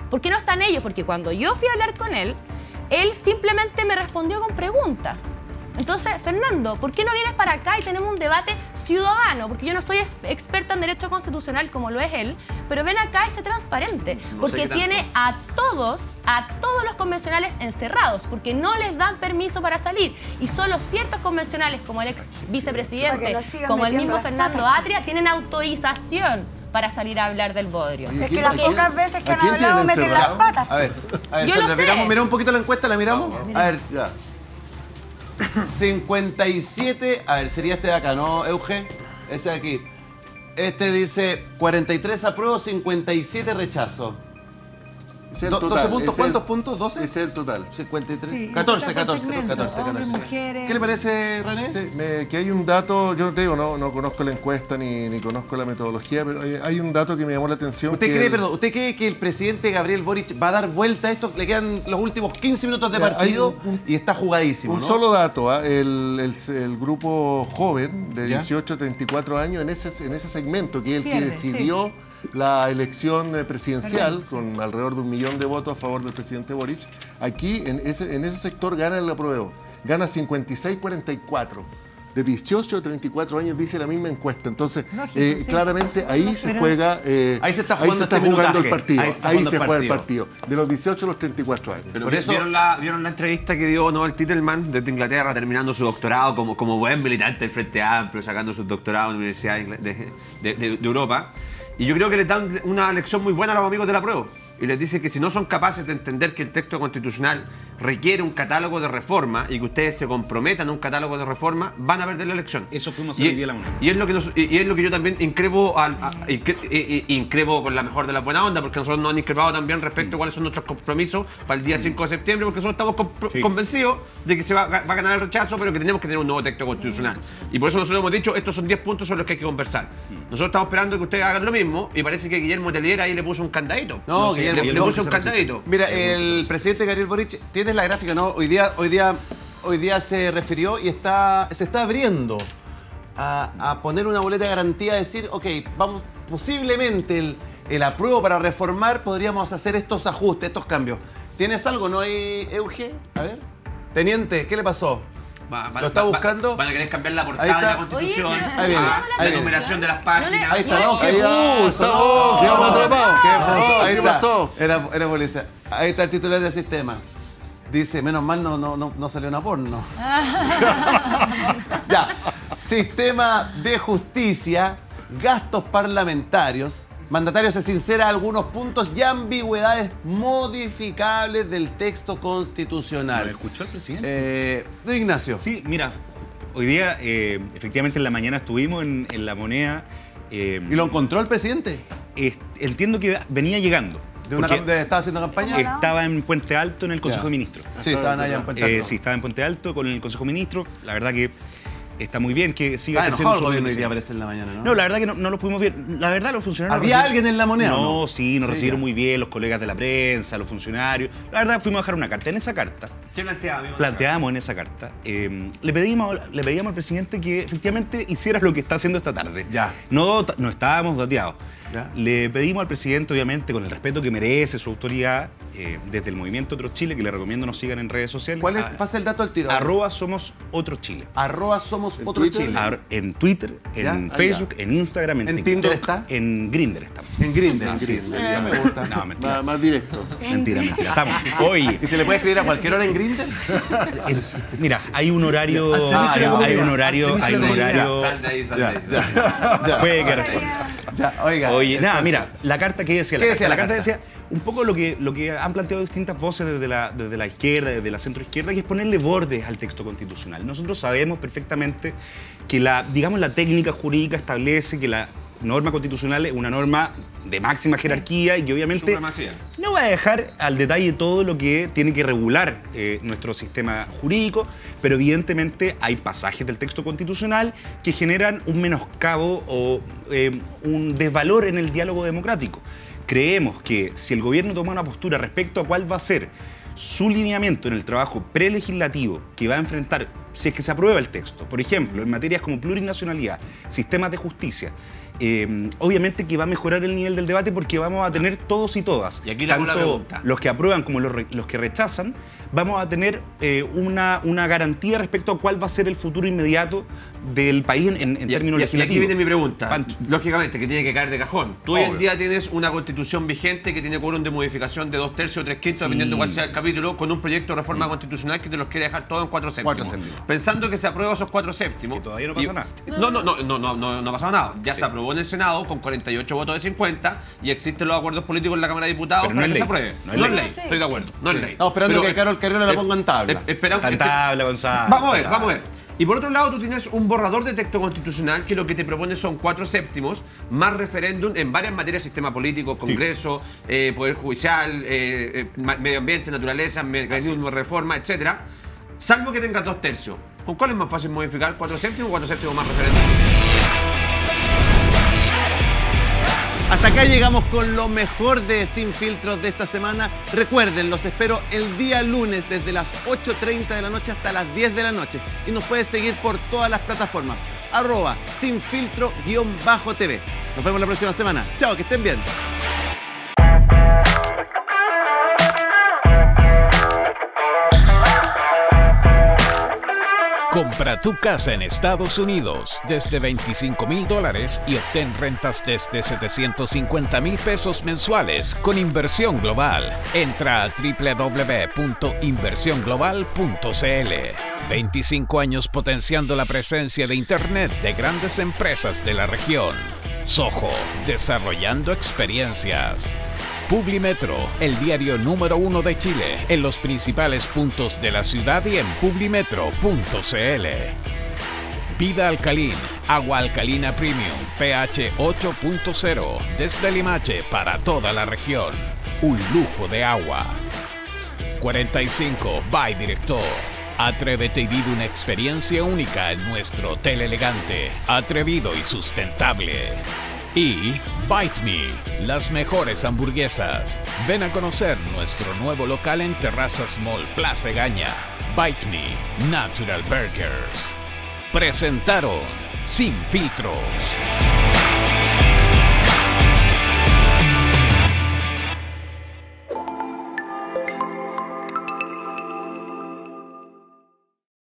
¿Por qué no están ellos? Porque cuando yo fui a hablar con él, él simplemente me respondió con preguntas. Entonces, Fernando, ¿por qué no vienes para acá y tenemos un debate ciudadano? Porque yo no soy ex- experta en derecho constitucional como lo es él, pero ven acá y sé transparente. No porque tiene a todos, a todos los convencionales encerrados, porque no les dan permiso para salir. Y solo ciertos convencionales, como el ex vicepresidente, como el mismo Fernando. Atria, tienen autorización para salir a hablar del bodrio. Es que las pocas veces que ¿A han hablado meten las patas. A ver, a ver, Yo Sandra, lo sé. miramos, miramos un poquito la encuesta, ¿la miramos? A ver, ya. 57, a ver, sería este de acá, ¿no, Euge? Ese de aquí. Este dice 43 apruebo, 57 rechazo. Es el total, 12 puntos, ¿cuántos el- puntos? ¿12? Ese es el total. 53. Sí, 14, está por 14, segmento, 14, 14. hombres, mujeres. ¿Qué le parece, René? Sí, me- que hay un dato, yo te digo, no, no conozco la encuesta ni, ni conozco la metodología, pero hay, hay un dato que me llamó la atención. ¿Usted que cree, el- perdón, ¿usted cree que el presidente Gabriel Boric va a dar vuelta a esto? Le quedan los últimos 15 minutos de partido un- y está jugadísimo, Un ¿no? solo dato, ¿ah? el, el- el grupo joven de ¿Ya? 18 a 34 años, en ese, en ese segmento, que es el que Pierde, decidió la elección eh, presidencial, con alrededor de un millón de votos a favor del presidente Boric, aquí en ese, en ese sector gana el apruebo, gana 56-44. De 18 a 34 años dice la misma encuesta. Entonces, Lógico, eh, sí. claramente ahí se juega. eh, Ahí se está jugando este jugando el partido. Ahí Ahí se juega el partido. De los 18 a los 34 años. Pero ¿vieron, la, ¿Vieron la entrevista que dio Noel Titelman desde Inglaterra terminando su doctorado como, como buen militante del Frente Amplio, sacando su doctorado en la Universidad de, de- de- de- de Europa? Y yo creo que les dan una lección muy buena a los amigos de la prueba. Y les dice que si no son capaces de entender que el texto constitucional requiere un catálogo de reforma y que ustedes se comprometan a un catálogo de reforma, van a perder la elección. Eso fuimos Y, día a la UNA. y es lo que nos- y, y es lo que yo también increpo al, a- incre- y- y- increpo con la mejor de la buena onda, porque nosotros nos han increpado también respecto a cuáles son nuestros compromisos para el día 5 de septiembre, porque nosotros estamos convencidos de que se va, va a ganar el rechazo, pero que tenemos que tener un nuevo texto constitucional. Y por eso nosotros hemos dicho, estos son 10 puntos sobre los que hay que conversar. Nosotros estamos esperando que ustedes hagan lo mismo y parece que Guillermo Telier ahí le puso un candadito. No, sé, Le, le no, puso un candadito. Mira, el presidente Gabriel Boric, tienes la gráfica, ¿no? Hoy día, hoy día, hoy día se refirió y está, se está abriendo a, a poner una boleta de garantía, a decir, ok, vamos, posiblemente el, el apruebo para reformar, podríamos hacer estos ajustes, estos cambios. ¿Tienes algo, no hay, Euge? A ver. Teniente, ¿qué le pasó? Va- va- ¿Lo está va- buscando? Van a querer cambiar la portada de la Constitución, Oye, pero- Ahí viene, ah, ahí la numeración de las páginas. Ahí está, no, ¿qué puso? No, quedamos atrapados. ¿Qué No, pasó? Ahí ¿qué está. pasó? Era, era policía. Ahí está el titular del sistema. Dice, menos mal no, no, no, no salió una porno. ya. Sistema de justicia, gastos parlamentarios. Mandatario se sincera algunos puntos y ambigüedades modificables del texto constitucional. ¿Lo escuchó el presidente? Eh, don Ignacio. Sí, mira, hoy día, eh, efectivamente, en la mañana estuvimos en, en la moneda. eh, ¿Y lo encontró el presidente? eh, entiendo que venía llegando. ¿De una de- ¿Estaba haciendo campaña? Estaba en Puente Alto en el Consejo Ya. de Ministros. Sí, estaban allá en Puente Eh, Alto. sí, estaba en Puente Alto con el Consejo de Ministros. La verdad que está muy bien que siga Ah, creciendo su gobierno hoy día en la mañana, ¿no? No, la verdad que no, no lo pudimos ver. La verdad, los funcionarios. ¿Había alguien en la moneda No, no? sí, nos Sí, recibieron ya. muy bien los colegas de la prensa, los funcionarios. La verdad, fuimos a dejar una carta. En esa carta, ¿Qué planteaba? planteábamos en esa carta, eh, le, pedimos, le pedíamos al presidente que efectivamente hiciera lo que está haciendo esta tarde. Ya. No, no estábamos dateados. Ya. Le pedimos al presidente, obviamente, con el respeto que merece su autoridad, eh, desde el movimiento Otro Chile, que le recomiendo nos sigan en redes sociales. ¿Cuál es? a- Pasa el dato al tiro. Arroba somos otro Chile. Arroba somos ¿En otro Twitter? Chile. En Twitter, en ¿Ya? Ah, Facebook, en Instagram, en, ¿En TikTok, Tinder está? En Grindr estamos. En Grindr. Así En. Grindr, ya me gusta. No, mentira. Más, más directo. Mentira, mentira. Estamos. Oye. ¿Y se le puede escribir a cualquier hora en Grindr? en- mira, hay un horario. Hay un horario. Hay un horario. comunidad. Sal de ahí, sal de ahí. Ya, ya. Puede que responda. Ya, oiga. Oye, nada, mira, la carta que decía, ¿Qué la, decía carta, la carta? decía un poco lo que, lo que han planteado distintas voces desde la, desde la izquierda, desde la centroizquierda, que es ponerle bordes al texto constitucional. Nosotros sabemos perfectamente que la, digamos, la técnica jurídica establece que la norma constitucional es una norma de máxima jerarquía y que obviamente Supremacía. no va a dejar al detalle todo lo que tiene que regular eh, nuestro sistema jurídico, pero evidentemente hay pasajes del texto constitucional que generan un menoscabo o eh, un desvalor en el diálogo democrático. Creemos que si el gobierno toma una postura respecto a cuál va a ser su lineamiento en el trabajo prelegislativo que va a enfrentar, si es que se aprueba el texto, por ejemplo, en materias como plurinacionalidad, sistemas de justicia, eh, obviamente que va a mejorar el nivel del debate porque vamos a tener todos y todas, Y aquí tanto los que aprueban como los, re- los que rechazan, vamos a tener eh, una, una garantía respecto a cuál va a ser el futuro inmediato del país en, en- en Y- términos y- y legislativos. aquí viene mi pregunta. Lógicamente, que tiene que caer de cajón. Tú hoy en día tienes una constitución vigente que tiene quórum de modificación de dos tercios o tres quintos, dependiendo cuál sea el capítulo, con un proyecto de reforma constitucional que te los quiere dejar todo en cuatro séptimos. Cuatro séptimos. Pensando que se aprueba esos cuatro séptimos. todavía no pasa nada. No, no, no, no, no, no, no ha pasado nada. Ya se aprobó en el Senado con 48 votos de 50 y existen los acuerdos políticos en la Cámara de Diputados Pero no para es que se ley. apruebe. No es ley. ley. Estoy de acuerdo. No es ley. Estamos esperando Pero, que Carol Carriero la ponga en tabla. esperamos- en tabla, Gonzalo. Vamos a ver, vamos a ver. Y por otro lado, tú tienes un borrador de texto constitucional que lo que te propone son cuatro séptimos, más referéndum en varias materias, sistema político, Congreso, eh, Poder Judicial, eh, eh, medio ambiente, naturaleza, mecanismo de reforma, etcétera, salvo que tengas dos tercios. ¿Con cuál es más fácil modificar? ¿Cuatro séptimos o cuatro séptimos más referéndum? Hasta acá llegamos con lo mejor de Sin Filtros de esta semana. Recuerden, los espero el día lunes desde las 8.30 de la noche hasta las 10 de la noche. Y nos puedes seguir por todas las plataformas. Arroba Sin Filtro guion bajo TV. Nos vemos la próxima semana. Chao, que estén bien. Compra tu casa en Estados Unidos desde 25 mil dólares y obtén rentas desde 750 mil pesos mensuales con inversión global. Entra a www.inversionglobal.cl. 25 años potenciando la presencia de Internet de grandes empresas de la región. Soho, desarrollando experiencias. Publimetro, el diario número uno de Chile, en los principales puntos de la ciudad y en publimetro.cl. Vida Alcalín, agua alcalina premium, pH 8.0, desde Limache para toda la región. Un lujo de agua. 45 by Director. Atrévete y vive una experiencia única en nuestro hotel elegante, atrevido y sustentable. Y Bite Me, las mejores hamburguesas. Ven a conocer nuestro nuevo local en Terrazas Mall Plaza Gaña. Bite Me, Natural Burgers. Presentaron Sin Filtros.